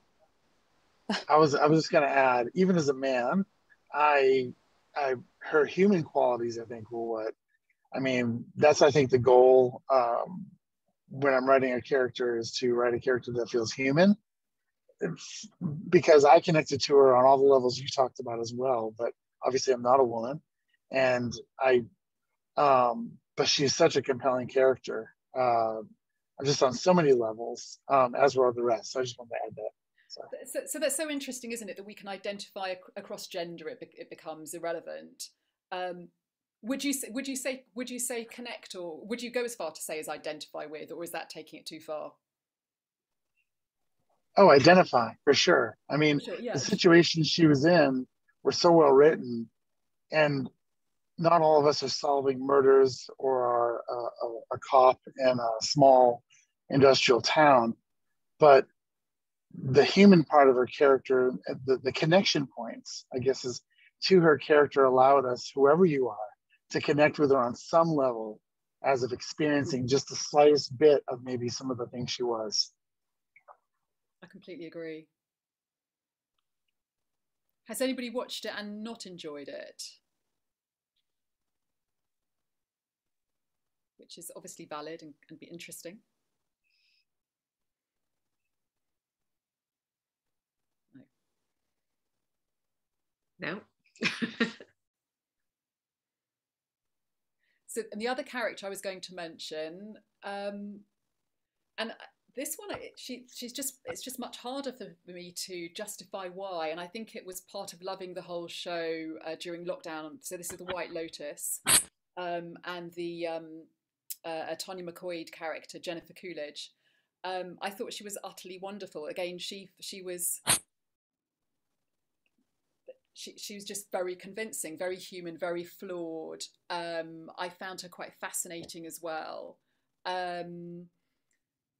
Speaker 4: I was I was just gonna add, even as a man, I I her human qualities I think were what I mean, that's I think the goal um, when I'm writing a character is to write a character that feels human. Because I connected to her on all the levels you talked about as well, but obviously I'm not a woman, and I, um, but she's such a compelling character, uh, just on so many levels, um, as were the rest. So I just wanted to add that.
Speaker 2: So. so, so that's so interesting, isn't it? That we can identify across gender, it, be, it becomes irrelevant. Um, would you would you say would you say connect, or would you go as far to say as identify with, or is that taking it too far?
Speaker 4: Oh, identify for sure. I mean, sure, yeah. the situations she was in were so well written, and not all of us are solving murders or are uh, a, a cop in a small industrial town, but the human part of her character, the, the connection points, I guess, is to her character allowed us, whoever you are, to connect with her on some level as of experiencing just the slightest bit of maybe some of the things she was.
Speaker 2: I completely agree. Has anybody watched it and not enjoyed it? Which is obviously valid and can be interesting.
Speaker 1: No. <laughs>
Speaker 2: so, and the other character I was going to mention, um, and this one, she she's just it's just much harder for me to justify why, and I think it was part of loving the whole show uh, during lockdown. So this is the White Lotus, um, and the um, uh, Tanya McQuoid character Jennifer Coolidge. Um, I thought she was utterly wonderful. Again, she she was she, she was just very convincing, very human, very flawed. Um, I found her quite fascinating as well. Um,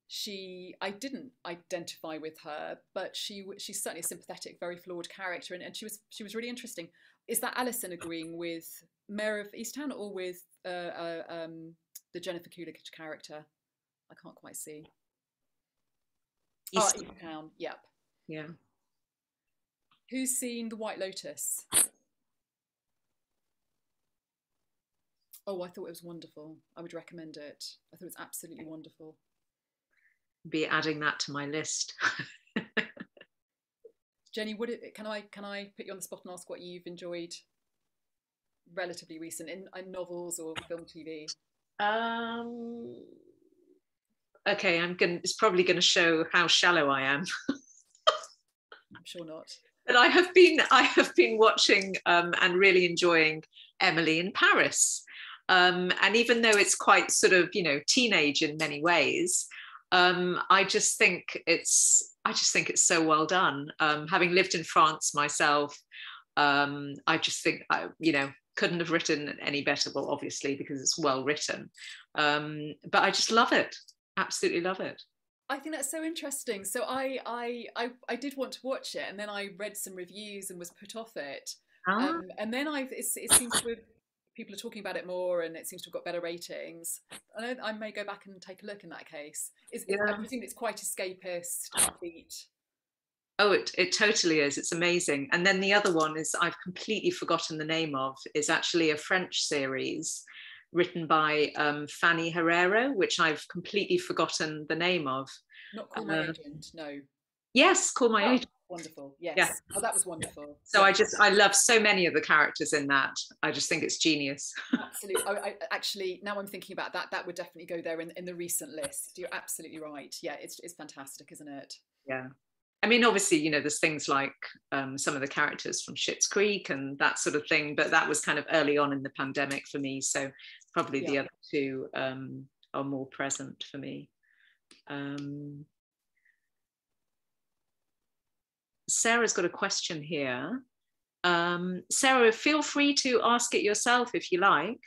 Speaker 2: she I didn't identify with her, but she she's certainly a sympathetic, very flawed character, and, and she was she was really interesting. Is that Alison agreeing with Mare of Easttown or with uh, uh, um, the Jennifer Coolidge character? I can't quite see.
Speaker 1: East.
Speaker 2: Oh, Easttown. Yep.
Speaker 1: Yeah.
Speaker 2: Who's seen The White Lotus? Oh, I thought it was wonderful. I would recommend it. I thought it was absolutely wonderful.
Speaker 1: Be adding that to my list. <laughs>
Speaker 2: Jennie, would it can I can I put you on the spot and ask what you've enjoyed relatively recent in, in novels or film TV?
Speaker 1: Um okay, I'm going it's probably going to show how shallow I am.
Speaker 2: I'm sure not.
Speaker 1: But I have been I have been watching um, and really enjoying Emily in Paris. Um, and even though it's quite sort of you know teenage in many ways, um, I just think it's I just think it's so well done. Um, having lived in France myself, um, I just think I, you know couldn't have written any better. Well, obviously because it's well written, um, but I just love it. Absolutely love it.
Speaker 2: I think that's so interesting. So I, I, I, I did want to watch it, and then I read some reviews and was put off it. Ah. Um, and then I've, it seems to have, people are talking about it more, and it seems to have got better ratings. I, I may go back and take a look in that case. Is, yeah. I think it's quite escapist, upbeat.
Speaker 1: Oh, it, it totally is. It's amazing. And then the other one is I've completely forgotten the name of, is actually a French series written by um, Fanny Herrero, which I've completely forgotten the name of.
Speaker 2: Not Call My uh, Agent, no.
Speaker 1: Yes, Call My
Speaker 2: oh,
Speaker 1: Agent.
Speaker 2: Wonderful. Yes. Yeah. Oh, that was wonderful.
Speaker 1: So I just I love so many of the characters in that. I just think it's genius.
Speaker 2: absolutely. <laughs> I, I, actually, now I'm thinking about that, that would definitely go there in, in the recent list. You're absolutely right. Yeah, it's it's fantastic, isn't it?
Speaker 1: Yeah. I mean, obviously, you know, there's things like um, some of the characters from Schitt's Creek and that sort of thing, but that was kind of early on in the pandemic for me. So probably yeah. the other two um, are more present for me. Um, Sarah's got a question here. Um, Sarah, feel free to ask it yourself if you like.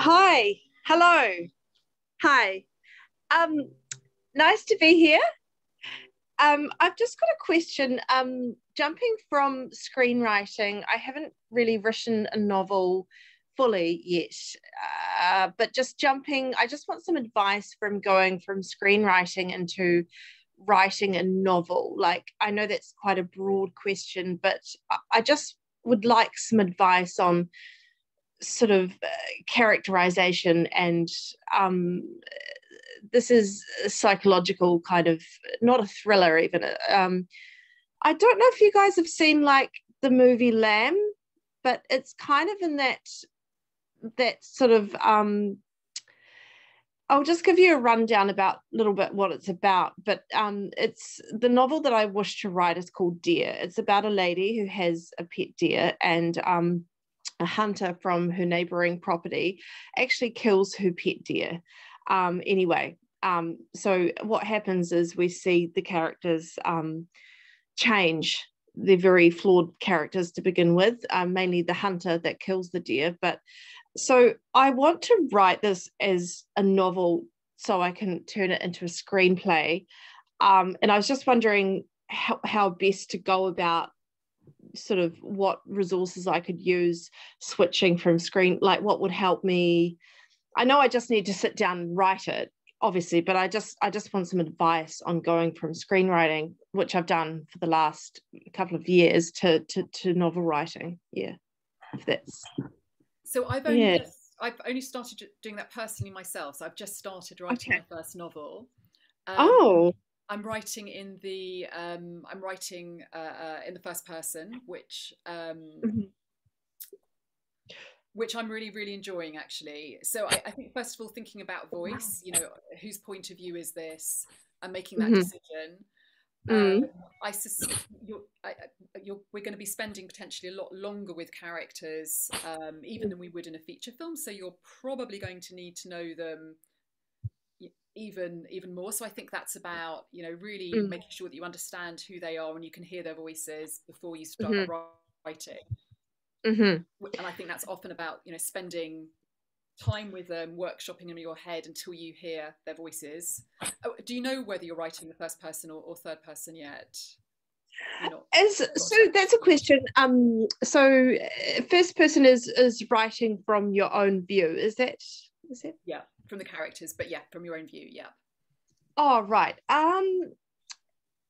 Speaker 8: Hi, hello. Hi. Um, nice to be here. Um, I've just got a question. Um, jumping from screenwriting, I haven't really written a novel fully yet, uh, but just jumping, I just want some advice from going from screenwriting into writing a novel. Like, I know that's quite a broad question, but I just would like some advice on sort of uh, characterization and um, this is a psychological kind of not a thriller even um i don't know if you guys have seen like the movie lamb but it's kind of in that that sort of um I'll just give you a rundown about a little bit what it's about. But um, it's the novel that I wish to write is called Deer. It's about a lady who has a pet deer, and um, a hunter from her neighboring property actually kills her pet deer. Um, anyway, um, so what happens is we see the characters um, change. They're very flawed characters to begin with, um, mainly the hunter that kills the deer. But so I want to write this as a novel so I can turn it into a screenplay. Um, and I was just wondering how, how best to go about sort of what resources I could use switching from screen, like what would help me I know I just need to sit down and write it, obviously, but I just I just want some advice on going from screenwriting, which I've done for the last couple of years, to to, to novel writing. Yeah, if that's.
Speaker 2: So I've only yeah. just, I've only started doing that personally myself. So I've just started writing okay. my first novel.
Speaker 8: Um, oh.
Speaker 2: I'm writing in the um, I'm writing uh, uh, in the first person, which um, mm-hmm which I'm really, really enjoying actually. So I, I, think first of all, thinking about voice, you know, whose point of view is this, and making that mm-hmm. decision. Mm. Um, I suspect you're, I, you're, we're going to be spending potentially a lot longer with characters, um, even than we would in a feature film. So you're probably going to need to know them even even more. So I think that's about you know really mm. making sure that you understand who they are and you can hear their voices before you start mm-hmm. writing. Mm-hmm. And I think that's often about you know spending time with them, workshopping in your head until you hear their voices. Oh, do you know whether you're writing the first person or, or third person yet?
Speaker 8: As, so that's a question. Um, so uh, first person is is writing from your own view. Is that is it?
Speaker 2: Yeah, from the characters, but yeah, from your own view. Yeah.
Speaker 8: Oh right. Um.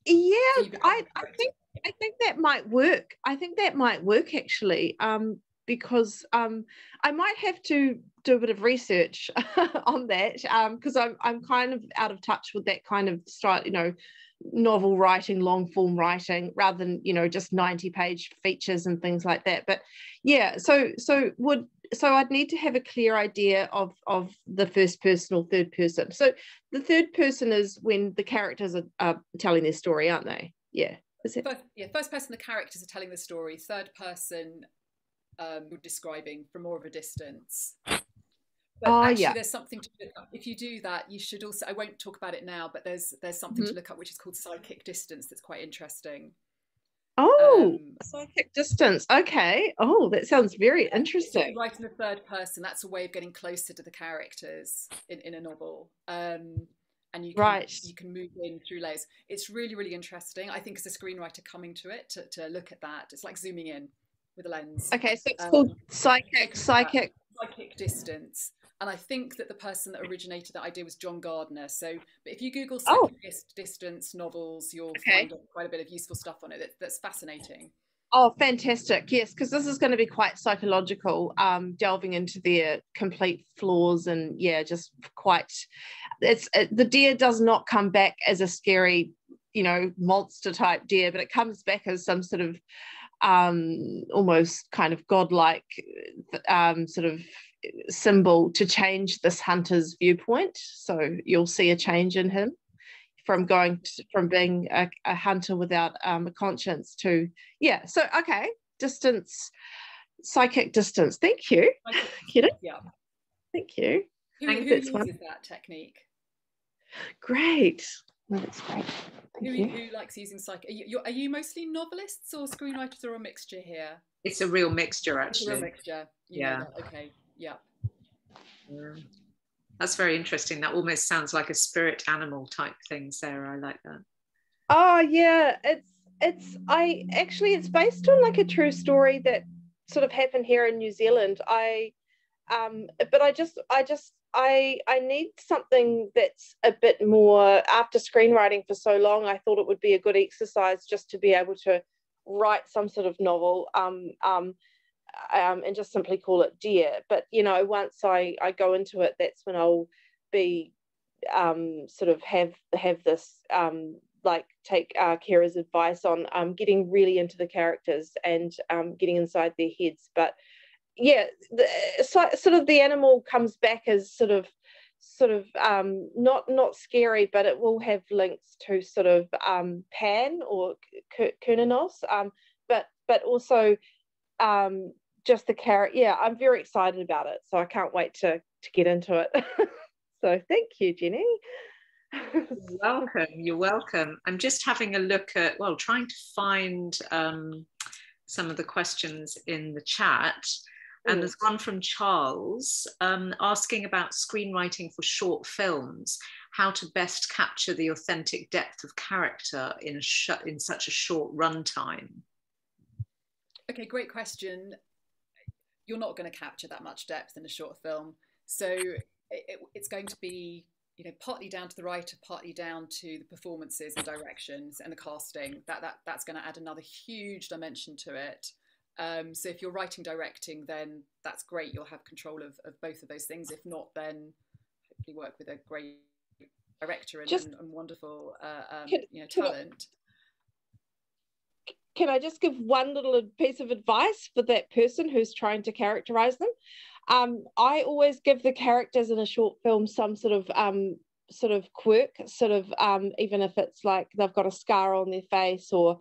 Speaker 8: Yeah, I I think I think that might work. I think that might work actually, um, because um, I might have to do a bit of research <laughs> on that because um, I'm I'm kind of out of touch with that kind of style, you know, novel writing, long form writing, rather than you know just ninety page features and things like that. But yeah, so so would so I'd need to have a clear idea of of the first person or third person. So the third person is when the characters are, are telling their story, aren't they? Yeah. Is it?
Speaker 2: First, yeah, first person the characters are telling the story. Third person um, describing from more of a distance. But
Speaker 8: oh,
Speaker 2: actually,
Speaker 8: yeah.
Speaker 2: there's something to look up. If you do that, you should also. I won't talk about it now, but there's there's something
Speaker 8: Mhm.
Speaker 2: to look up which is called psychic distance. That's quite interesting.
Speaker 8: Oh,
Speaker 2: Um,
Speaker 8: psychic distance. Okay. Oh, that sounds very interesting.
Speaker 2: write in the third person, that's a way of getting closer to the characters in, in a novel. Um, and you can,
Speaker 8: Right.
Speaker 2: you can move in through layers. It's really, really interesting. I think as a screenwriter coming to it, to, to look at that, it's like zooming in with a lens.
Speaker 8: Okay, so it's
Speaker 2: Um,
Speaker 8: called psychic. Psychic.
Speaker 2: Psychic distance. And I think that the person that originated that idea was John Gardner. So, but if you Google
Speaker 8: Oh.
Speaker 2: distance novels, you'll
Speaker 8: Okay.
Speaker 2: find quite a bit of useful stuff on it. That, that's fascinating.
Speaker 8: Oh, fantastic. Yes, because this is going to be quite psychological, um, delving into their complete flaws and yeah, just quite. It's it, the deer does not come back as a scary, you know, monster type deer, but it comes back as some sort of um, almost kind of godlike um, sort of symbol to change this hunter's viewpoint. So you'll see a change in him from going to, from being a, a hunter without um, a conscience to yeah. So okay, distance, psychic distance. Thank you,
Speaker 2: Psychic-
Speaker 8: Kira.
Speaker 2: Yeah.
Speaker 8: Thank you.
Speaker 2: Who, who
Speaker 8: that's
Speaker 2: uses
Speaker 8: one-
Speaker 2: that technique?
Speaker 8: Great. No, that's great.
Speaker 2: Who,
Speaker 8: you.
Speaker 2: who likes using psychic? Are you, you're- you mostly novelists or screenwriters or a mixture here?
Speaker 1: It's a real mixture,
Speaker 2: It's a real
Speaker 1: actually.
Speaker 2: mixture. You
Speaker 1: Yeah.
Speaker 2: Okay. Yeah.
Speaker 1: Yeah. That's very interesting. That almost sounds like a spirit animal type thing, Sarah. I like that.
Speaker 8: Oh yeah, it's it's I actually it's based on like a true story that sort of happened here in New Zealand. I um but I just I just I I need something that's a bit more after screenwriting for so long I thought it would be a good exercise just to be able to write some sort of novel um um um, and just simply call it dear but you know once I, I go into it that's when I'll be um, sort of have have this um, like take uh, Kira's advice on um, getting really into the characters and um, getting inside their heads. But yeah, the, so, sort of the animal comes back as sort of sort of um, not not scary, but it will have links to sort of um, Pan or Cernunnos, um, but but also um, just the character. Yeah, I'm very excited about it, so I can't wait to to get into it. <laughs> so thank you, Jennie.
Speaker 1: You're welcome. You're welcome. I'm just having a look at, well, trying to find um, some of the questions in the chat. And there's one from Charles um, asking about screenwriting for short films, how to best capture the authentic depth of character in, a sh- in such a short runtime.
Speaker 2: Okay, great question. You're not going to capture that much depth in a short film, so it, it, it's going to be, you know, partly down to the writer, partly down to the performances and directions and the casting. That that that's going to add another huge dimension to it. Um, so if you're writing, directing, then that's great. You'll have control of, of both of those things. If not, then hopefully work with a great director and,
Speaker 8: Just-
Speaker 2: and, and wonderful, uh, um, you know, talent.
Speaker 8: Can I just give one little piece of advice for that person who's trying to characterize them? Um, I always give the characters in a short film some sort of um, sort of quirk, sort of um, even if it's like they've got a scar on their face, or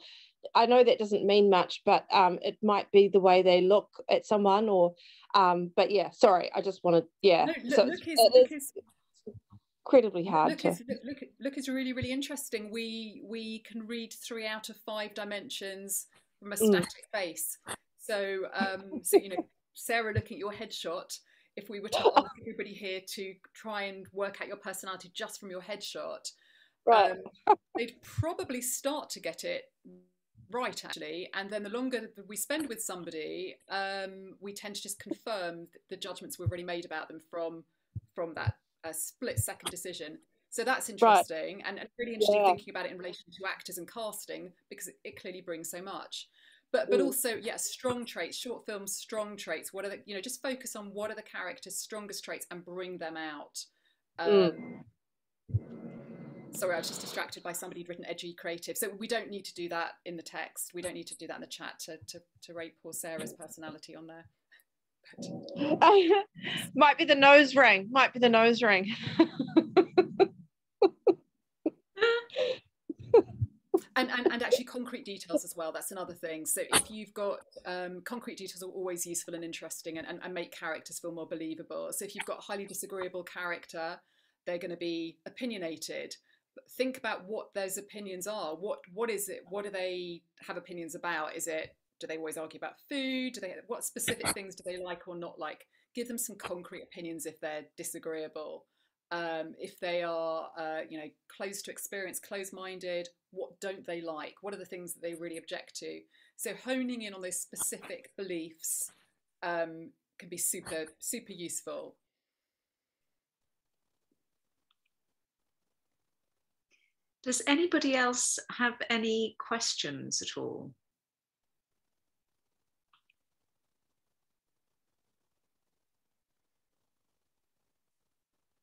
Speaker 8: I know that doesn't mean much, but um, it might be the way they look at someone, or um, but yeah, sorry, I just wanted yeah.
Speaker 2: No, look,
Speaker 8: so it
Speaker 2: look
Speaker 8: is
Speaker 2: is
Speaker 8: incredibly hard
Speaker 2: look
Speaker 8: to.
Speaker 2: is look, look look is really really interesting. We we can read three out of five dimensions from a
Speaker 8: Mm.
Speaker 2: static face. So um <laughs> so you know Sarah, looking at your headshot, if we were to <laughs> ask everybody here to try and work out your personality just from your headshot,
Speaker 8: Right.
Speaker 2: um, they'd probably start to get it right actually and then the longer that we spend with somebody um, we tend to just confirm the judgments we've already made about them from from that uh, split second decision So that's interesting right. and, and, really interesting
Speaker 8: yeah.
Speaker 2: thinking about it in relation to actors and casting because it, it clearly brings so much. But but Ooh. also, yeah, strong traits, short films, strong traits. What are the you know, just focus on what are the characters' strongest traits and bring them out. Um, mm. Sorry, I was just distracted by somebody who'd written edgy creative. So we don't need to do that in the text. We don't need to do that in the chat to to, to rate poor Sarah's personality on there. <laughs>
Speaker 8: might be the nose ring. Might be the nose ring. <laughs>
Speaker 2: and, and, and actually concrete details as well. That's another thing. So if you've got um, concrete details are always useful and interesting and, and, and make characters feel more believable. So if you've got a highly disagreeable character they're going to be opinionated. Think about what those opinions are. What what is it? What do they have opinions about? Is it do they always argue about food do they what specific <laughs> things do they like or not like give them some concrete opinions if they're disagreeable um, if they are, uh, you know, closed to experience, closed-minded, what don't they like? What are the things that they really object to? So honing in on those specific beliefs um, can be super, super useful.
Speaker 1: Does anybody else have any questions at all?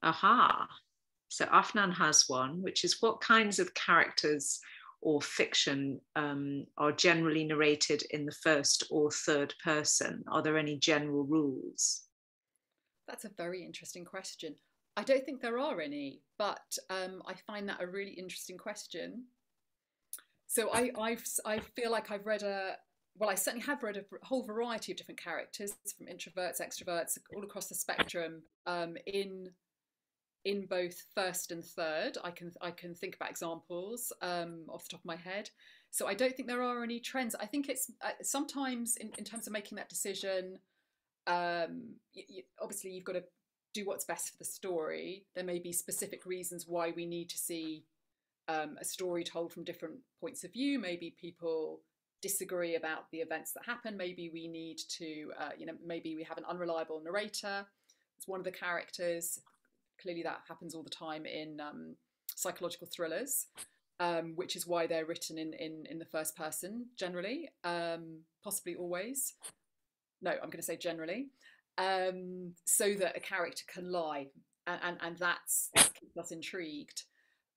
Speaker 1: Aha. So Afnan has one, which is what kinds of characters or fiction um, are generally narrated in the first or third person? Are there any general rules?
Speaker 2: That's a very interesting question. I don't think there are any, but um, I find that a really interesting question. So I, I've, I feel like I've read a, well, I certainly have read a whole variety of different characters, from introverts, extroverts, all across the spectrum, um, in in both first and third. I can I can think about examples um, off the top of my head. So I don't think there are any trends. I think it's uh, sometimes in, in terms of making that decision. Um, y- y- obviously, you've got to do what's best for the story. There may be specific reasons why we need to see um, a story told from different points of view. Maybe people disagree about the events that happen. Maybe we need to, uh, you know, maybe we have an unreliable narrator. It's one of the characters clearly that happens all the time in um, psychological thrillers, um, which is why they're written in, in, in the first person generally, um, possibly always. No, I'm going to say generally, um, so that a character can lie, and, and, and that's that keeps us intrigued.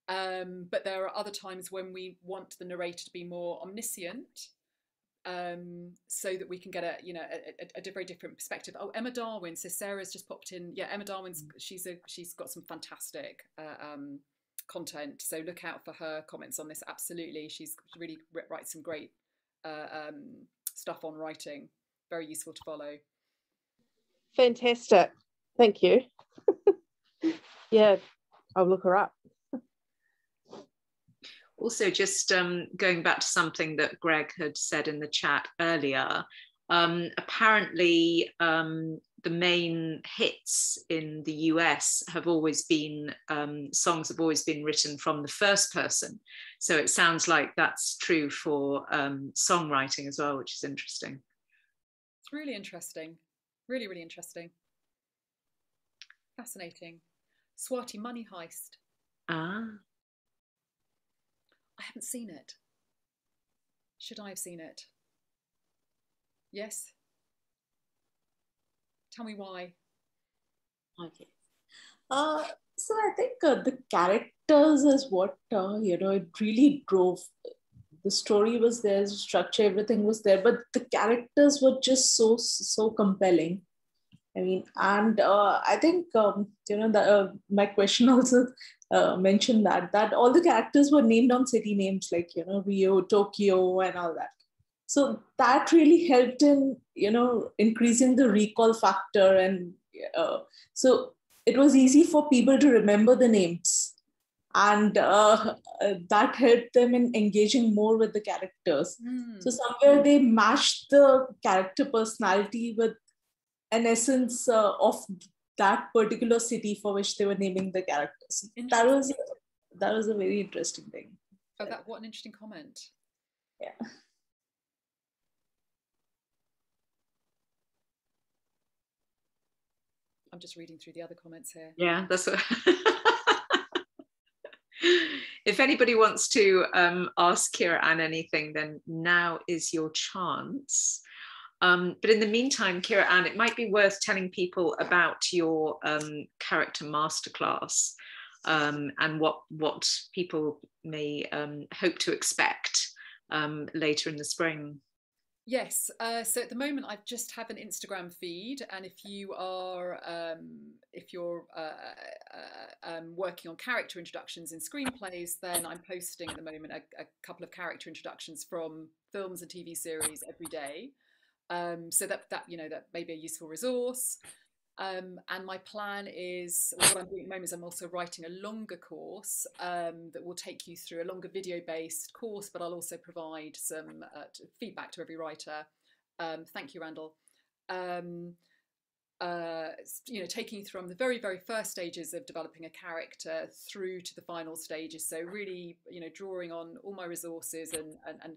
Speaker 2: Um, but there are other times when we want the narrator to be more omniscient um, so that we can get a you know a, a, a, very different perspective. Oh, Emma Darwin. So Sarah's just popped in. Yeah, Emma Darwin's she's a she's got some fantastic uh, um, content. So look out for her comments on this. Absolutely, she's really writes some great uh, um, stuff on writing. Very useful to follow.
Speaker 8: Fantastic. Thank you. <laughs> yeah, I'll look her up
Speaker 1: also just um, going back to something that Greg had said in the chat earlier, um, apparently um, the main hits in the US have always been, um, songs have always been written from the first person. So it sounds like that's true for um, songwriting as well, which is interesting.
Speaker 2: It's really interesting. Really, really interesting. Fascinating. Swati Money Heist.
Speaker 1: Ah.
Speaker 2: I haven't seen it. Should I have seen it? Yes? Tell me why.
Speaker 9: Okay. Uh, so I think uh, the characters is what, uh, you know, it really drove. The story was there, the structure, everything was there, but the characters were just so, so compelling. I mean, and uh, I think um, you know the, uh, my question <laughs> also uh, mentioned that that all the characters were named on city names like you know Rio, Tokyo, and all that. So that really helped in you know increasing the recall factor, and uh, so it was easy for people to remember the names, and uh, uh, that helped them in engaging more with the characters. Mm. So somewhere they matched the character personality with an essence uh, of that particular city for which they were naming the characters. That was that was a very interesting thing.
Speaker 2: Oh, that what an interesting comment.
Speaker 9: Yeah.
Speaker 2: I'm just reading through the other comments here.
Speaker 1: Yeah, that's what. <laughs> if anybody wants to um, ask Kira Anne anything, then now is your chance. Um, but in the meantime, Kira Anne, it might be worth telling people about your um, character masterclass um, and what what people may um, hope to expect um, later in the spring.
Speaker 2: Yes. Uh, so at the moment, I just have an Instagram feed, and if you are um, if you're uh, uh, um, working on character introductions in screenplays, then I'm posting at the moment a, a, couple of character introductions from films and TV series every day. Um, so that that you know that may be a useful resource. Um, and my plan is what I'm doing at the moment is I'm also writing a longer course um, that will take you through a longer video based course, but I'll also provide some uh, feedback to every writer. Um, thank you, Randall. Um, uh, you know, taking you from the very, very first stages of developing a character through to the final stages. So really, you know, drawing on all my resources and, and, and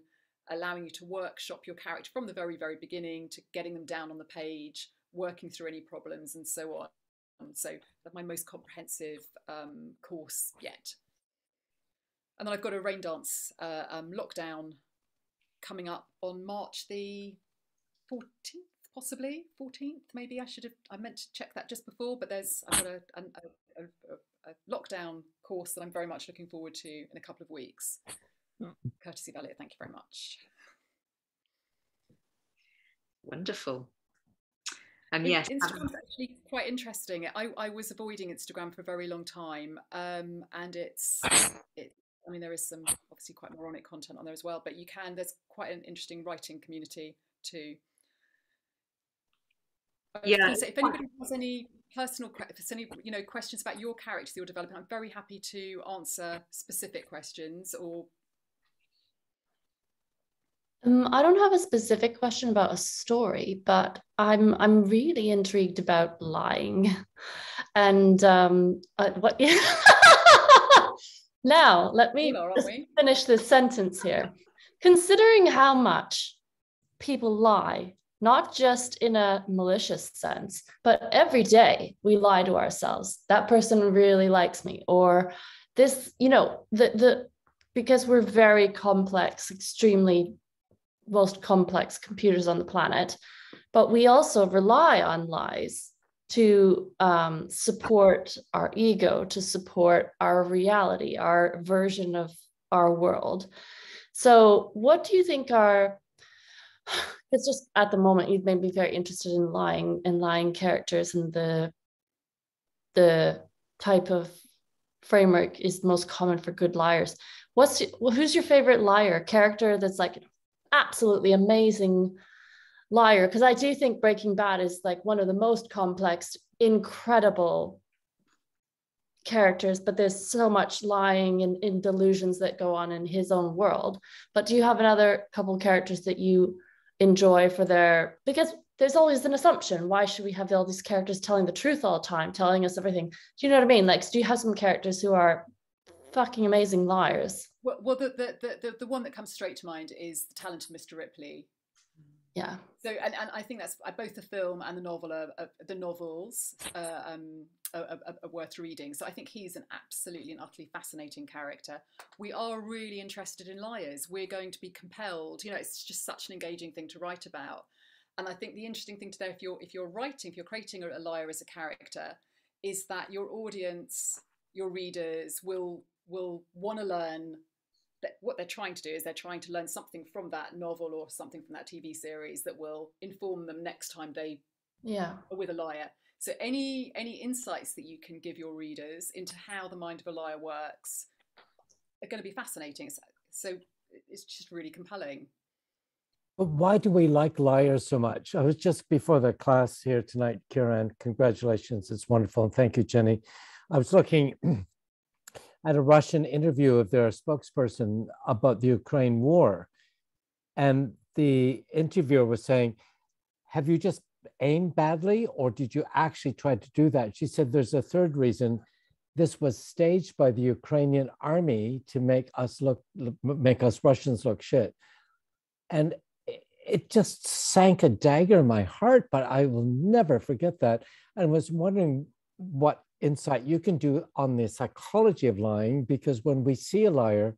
Speaker 2: allowing you to workshop your character from the very, very beginning to getting them down on the page working through any problems and so on. So my most comprehensive um, course yet. And then I've got a Raindance uh, um, lockdown coming up on March the 14th, possibly 14th. Maybe I should have. I meant to check that just before, but there's I've got a, a, a, a lockdown course that I'm very much looking forward to in a couple of weeks. Courtesy Elliot, thank you very much.
Speaker 1: Wonderful. And yes,
Speaker 2: Instagram's actually quite interesting. I, I was avoiding Instagram for a very long time, um, and it's it. I mean, there is some obviously quite moronic content on there as well, but you can. There's quite an interesting writing community too.
Speaker 1: Yeah.
Speaker 2: Say, if anybody has any personal, if any you know questions about your characters you're developing, I'm very happy to answer specific questions or
Speaker 10: um, I don't have a specific question about a story, but I'm I'm really intrigued about lying, <laughs> and um, uh, what? <laughs> now let me finish this sentence here. Considering how much people lie, not just in a malicious sense, but every day we lie to ourselves. That person really likes me, or this, you know, the the because we're very complex, extremely most complex computers on the planet, but we also rely on lies to um, support our ego, to support our reality, our version of our world. So, what do you think are? <sighs> It's just at the moment you've made me very interested in lying and lying characters and the the type of framework is most common for good liars. What's who's your favorite liar character that's like absolutely amazing liar because I do think Breaking Bad is like one of the most complex, incredible characters, but there's so much lying and in delusions that go on in his own world. But do you have another couple characters that you enjoy for their because there's always an assumption. Why should we have all these characters telling the truth all the time, telling us everything? Do you know what I mean? Like, do you have some characters who are fucking amazing liars?
Speaker 2: Well, well the, the, the, the one that comes straight to mind is the talented Mr. Ripley.
Speaker 10: Yeah.
Speaker 2: So, and, and I think that's uh, both the film and the novel are, are the novels uh, um, are, are, are, worth reading. So I think he's an absolutely and utterly fascinating character. We are really interested in liars. We're going to be compelled. You know, it's just such an engaging thing to write about. And I think the interesting thing to know if you're if you're writing, if you're creating a, liar as a character, is that your audience, your readers will will want to learn what they're trying to do is they're trying to learn something from that novel or something from that TV series that will inform them next time they
Speaker 10: yeah
Speaker 2: are with a liar. So any any insights that you can give your readers into how the mind of a liar works are going to be fascinating. So it's just really compelling.
Speaker 5: But why do we like liars so much? I was just before the class here tonight, Kieran. Congratulations, it's wonderful, and thank you, Jennie. I was looking <clears throat> at a Russian interview of their spokesperson about the Ukraine war. And the interviewer was saying, Have you just aimed badly, or did you actually try to do that? She said, There's a third reason. This was staged by the Ukrainian army to make us look, make us Russians look shit. And it just sank a dagger in my heart, but I will never forget that. And was wondering what insight you can do on the psychology of lying because when we see a liar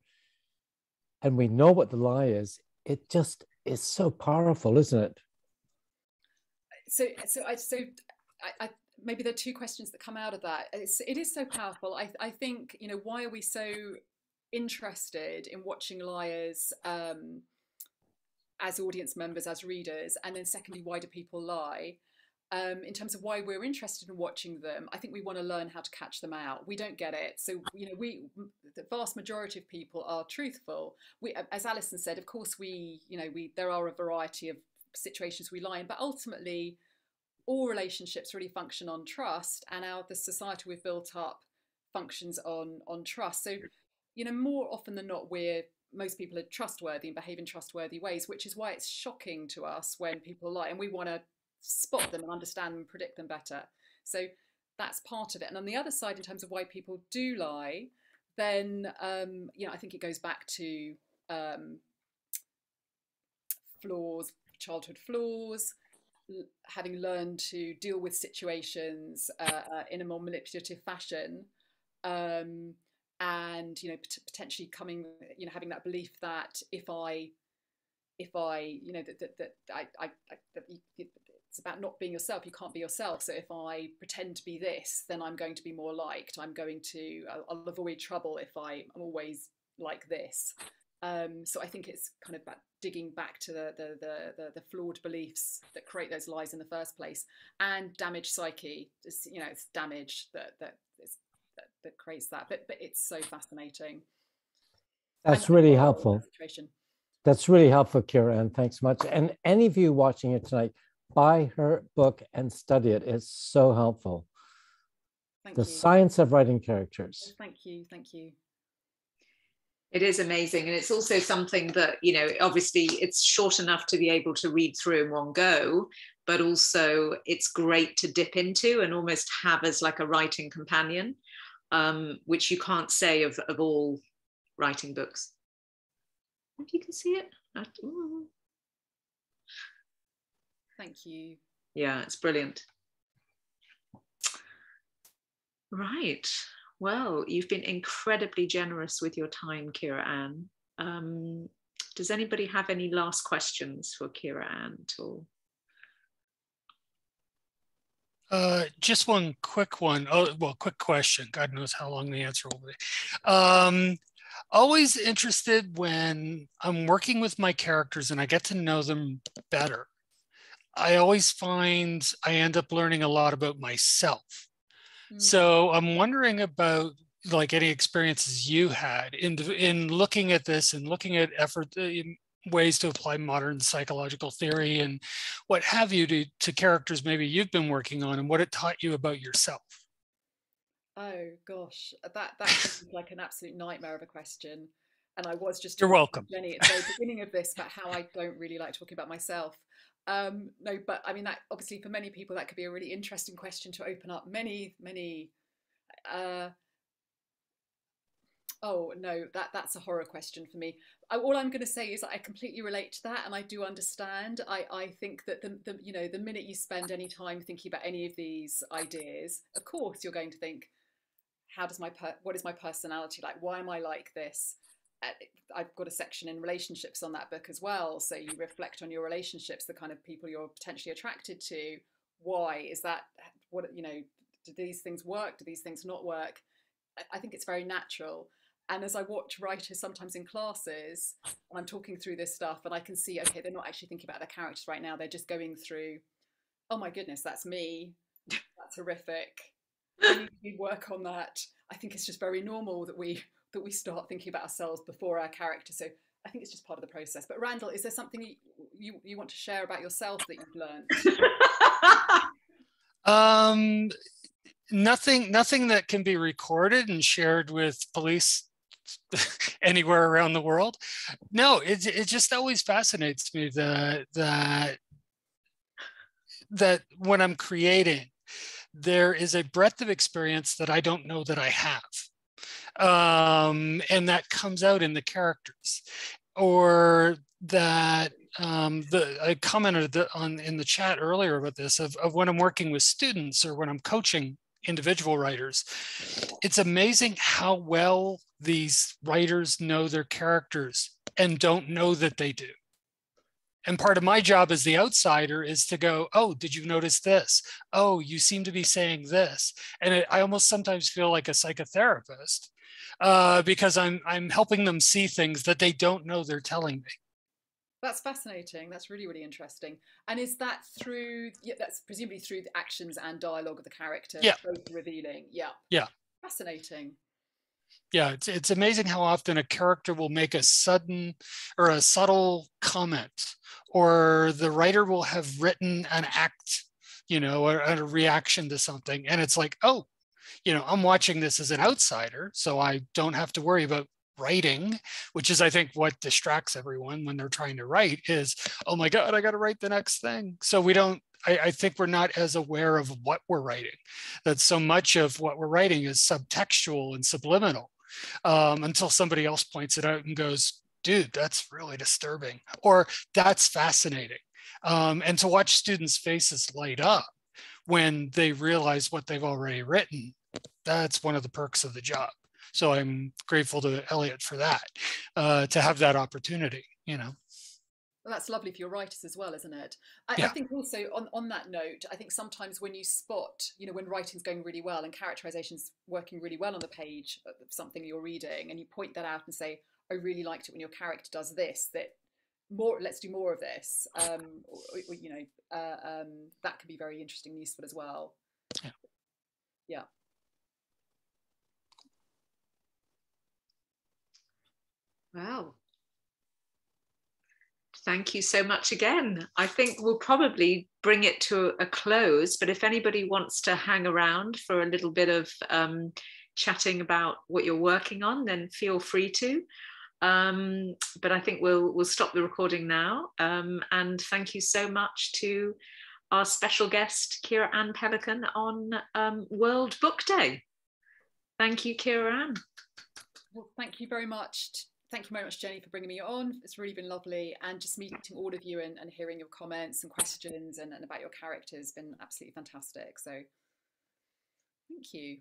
Speaker 5: and we know what the lie is, it just is so powerful, isn't it?
Speaker 2: So, so I, so I, I maybe there are two questions that come out of that. It's, it is so powerful. I, I think, you know, why are we so interested in watching liars um, as audience members, as readers? And then secondly, why do people lie? Um, in terms of why we're interested in watching them, I think we want to learn how to catch them out. We don't get it, so you know, we the vast majority of people are truthful. We, as Alison said, of course, we you know, we there are a variety of situations we lie in, but ultimately, all relationships really function on trust and our the society we've built up functions on on trust so you know more often than not we're most people are trustworthy and behave in trustworthy ways which is why it's shocking to us when people lie and we want to spot them and understand and predict them better. So that's part of it. And on the other side in terms of why people do lie then um, you know i think it goes back to um, flaws childhood flaws having learned to deal with situations uh, uh, in a more manipulative fashion um, and you know pot- potentially coming you know having that belief that if i if i you know that that, that i i, I that it's about not being yourself you can't be yourself so if i pretend to be this then i'm going to be more liked i'm going to i'll, I'll avoid trouble if I, i'm always like this um, so I think it's kind of about digging back to the, the, the, the, the flawed beliefs that create those lies in the first place and damaged psyche. It's, you know, it's damage that, that, is, that, that creates that. But, but it's so fascinating.
Speaker 5: That's and really helpful. That's really helpful, Kira, and thanks much. And any of you watching it tonight, buy her book and study it. It's so helpful. Thank the you. Science of Writing Characters.
Speaker 2: Thank you. Thank you.
Speaker 1: It is amazing. And it's also something that, you know, obviously it's short enough to be able to read through in one go, but also it's great to dip into and almost have as like a writing companion, um, which you can't say of, of all writing books. If you can see it.
Speaker 2: Thank you.
Speaker 1: Yeah, it's brilliant. Right. Well, you've been incredibly generous with your time, Kira Anne. Um, does anybody have any last questions for Kira Anne at all?
Speaker 3: Uh, just one quick one. Oh, well, quick question. God knows how long the answer will be. Um, always interested when I'm working with my characters and I get to know them better. I always find I end up learning a lot about myself. Mm. So I'm wondering about like any experiences you had in in looking at this and looking at effort uh, ways to apply modern psychological theory and what have you to, to characters maybe you've been working on and what it taught you about yourself?
Speaker 2: Oh gosh. That that's like an absolute nightmare of a question. And i was just
Speaker 3: you're welcome.
Speaker 2: Jennie at the beginning of this about how i don't really like talking about myself um, no, but I mean that obviously for many people that could be a really interesting question to open up many, many. Uh, oh no, that that's a horror question for me. I, all I'm going to say is I completely relate to that, and I do understand. I I think that the, the you know the minute you spend any time thinking about any of these ideas, of course you're going to think, how does my per- what is my personality like? Why am I like this? Uh, I've got a section in relationships on that book as well. So you reflect on your relationships, the kind of people you're potentially attracted to. Why is that? What you know? Do these things work? Do these things not work? I think it's very natural. And as I watch writers sometimes in classes, I'm talking through this stuff, and I can see, okay, they're not actually thinking about their characters right now. They're just going through, oh my goodness, that's me. <laughs> That's horrific. We work on that. I think it's just very normal that we that we start thinking about ourselves before our character. So I think it's just part of the process. But Randall, is there something you, you, you want to share about yourself that you've learned? <laughs>
Speaker 3: um, nothing, nothing that can be recorded and shared with police <laughs> anywhere around the world. No, it, it just always fascinates me that, that, that when I'm creating, there is a breadth of experience that I don't know that I have um, and that comes out in the characters or that um, the I commented on in the chat earlier about this of, of when I'm working with students or when I'm coaching individual writers. It's amazing how well these writers know their characters and don't know that they do. And part of my job as the outsider is to go, oh, did you notice this? Oh, you seem to be saying this. And it, I almost sometimes feel like a psychotherapist uh, because I'm, I'm helping them see things that they don't know they're telling me.
Speaker 2: That's fascinating. That's really, really interesting. And is that through? Yeah, that's presumably through the actions and dialogue of the character.
Speaker 3: Yeah.
Speaker 2: Both revealing. Yeah.
Speaker 3: Yeah.
Speaker 2: Fascinating.
Speaker 3: Yeah, it's it's amazing how often a character will make a sudden or a subtle comment, or the writer will have written an act, you know, or, a reaction to something, and it's like, oh, you know, I'm watching this as an outsider, so I don't have to worry about writing, which is I think what distracts everyone when they're trying to write is, oh my God, I got to write the next thing. So we don't, I, I, think we're not as aware of what we're writing. That so much of what we're writing is subtextual and subliminal um, until somebody else points it out and goes, dude, that's really disturbing, or that's fascinating. Um, and to watch students' faces light up when they realize what they've already written, that's one of the perks of the job. So I'm grateful to Elliot for that, uh, to have that opportunity, you know.
Speaker 2: Well, that's lovely for your writers as well, isn't it? I, yeah. I, think also on, on that note, I think sometimes when you spot, you know, when writing's going really well and characterization's working really well on the page of something you're reading, and you point that out and say, I really liked it when your character does this, that more, let's do more of this. Um, or, or, you know, uh, um, that can be very interesting and useful as well.
Speaker 3: Yeah.
Speaker 2: Yeah.
Speaker 1: Wow. Thank you so much again. I think we'll probably bring it to a close, but if anybody wants to hang around for a little bit of um, chatting about what you're working on, then feel free to. Um, but I think we'll we'll stop the recording now. Um, and thank you so much to our special guest, Kira Anne Pelican, on um, World Book Day. Thank you, Kira Anne.
Speaker 2: Well, thank you very much thank you very much, Jennie, for bringing me on. It's really been lovely. And just meeting all of you and, and hearing your comments and questions and, and about your characters has been absolutely fantastic. So thank you.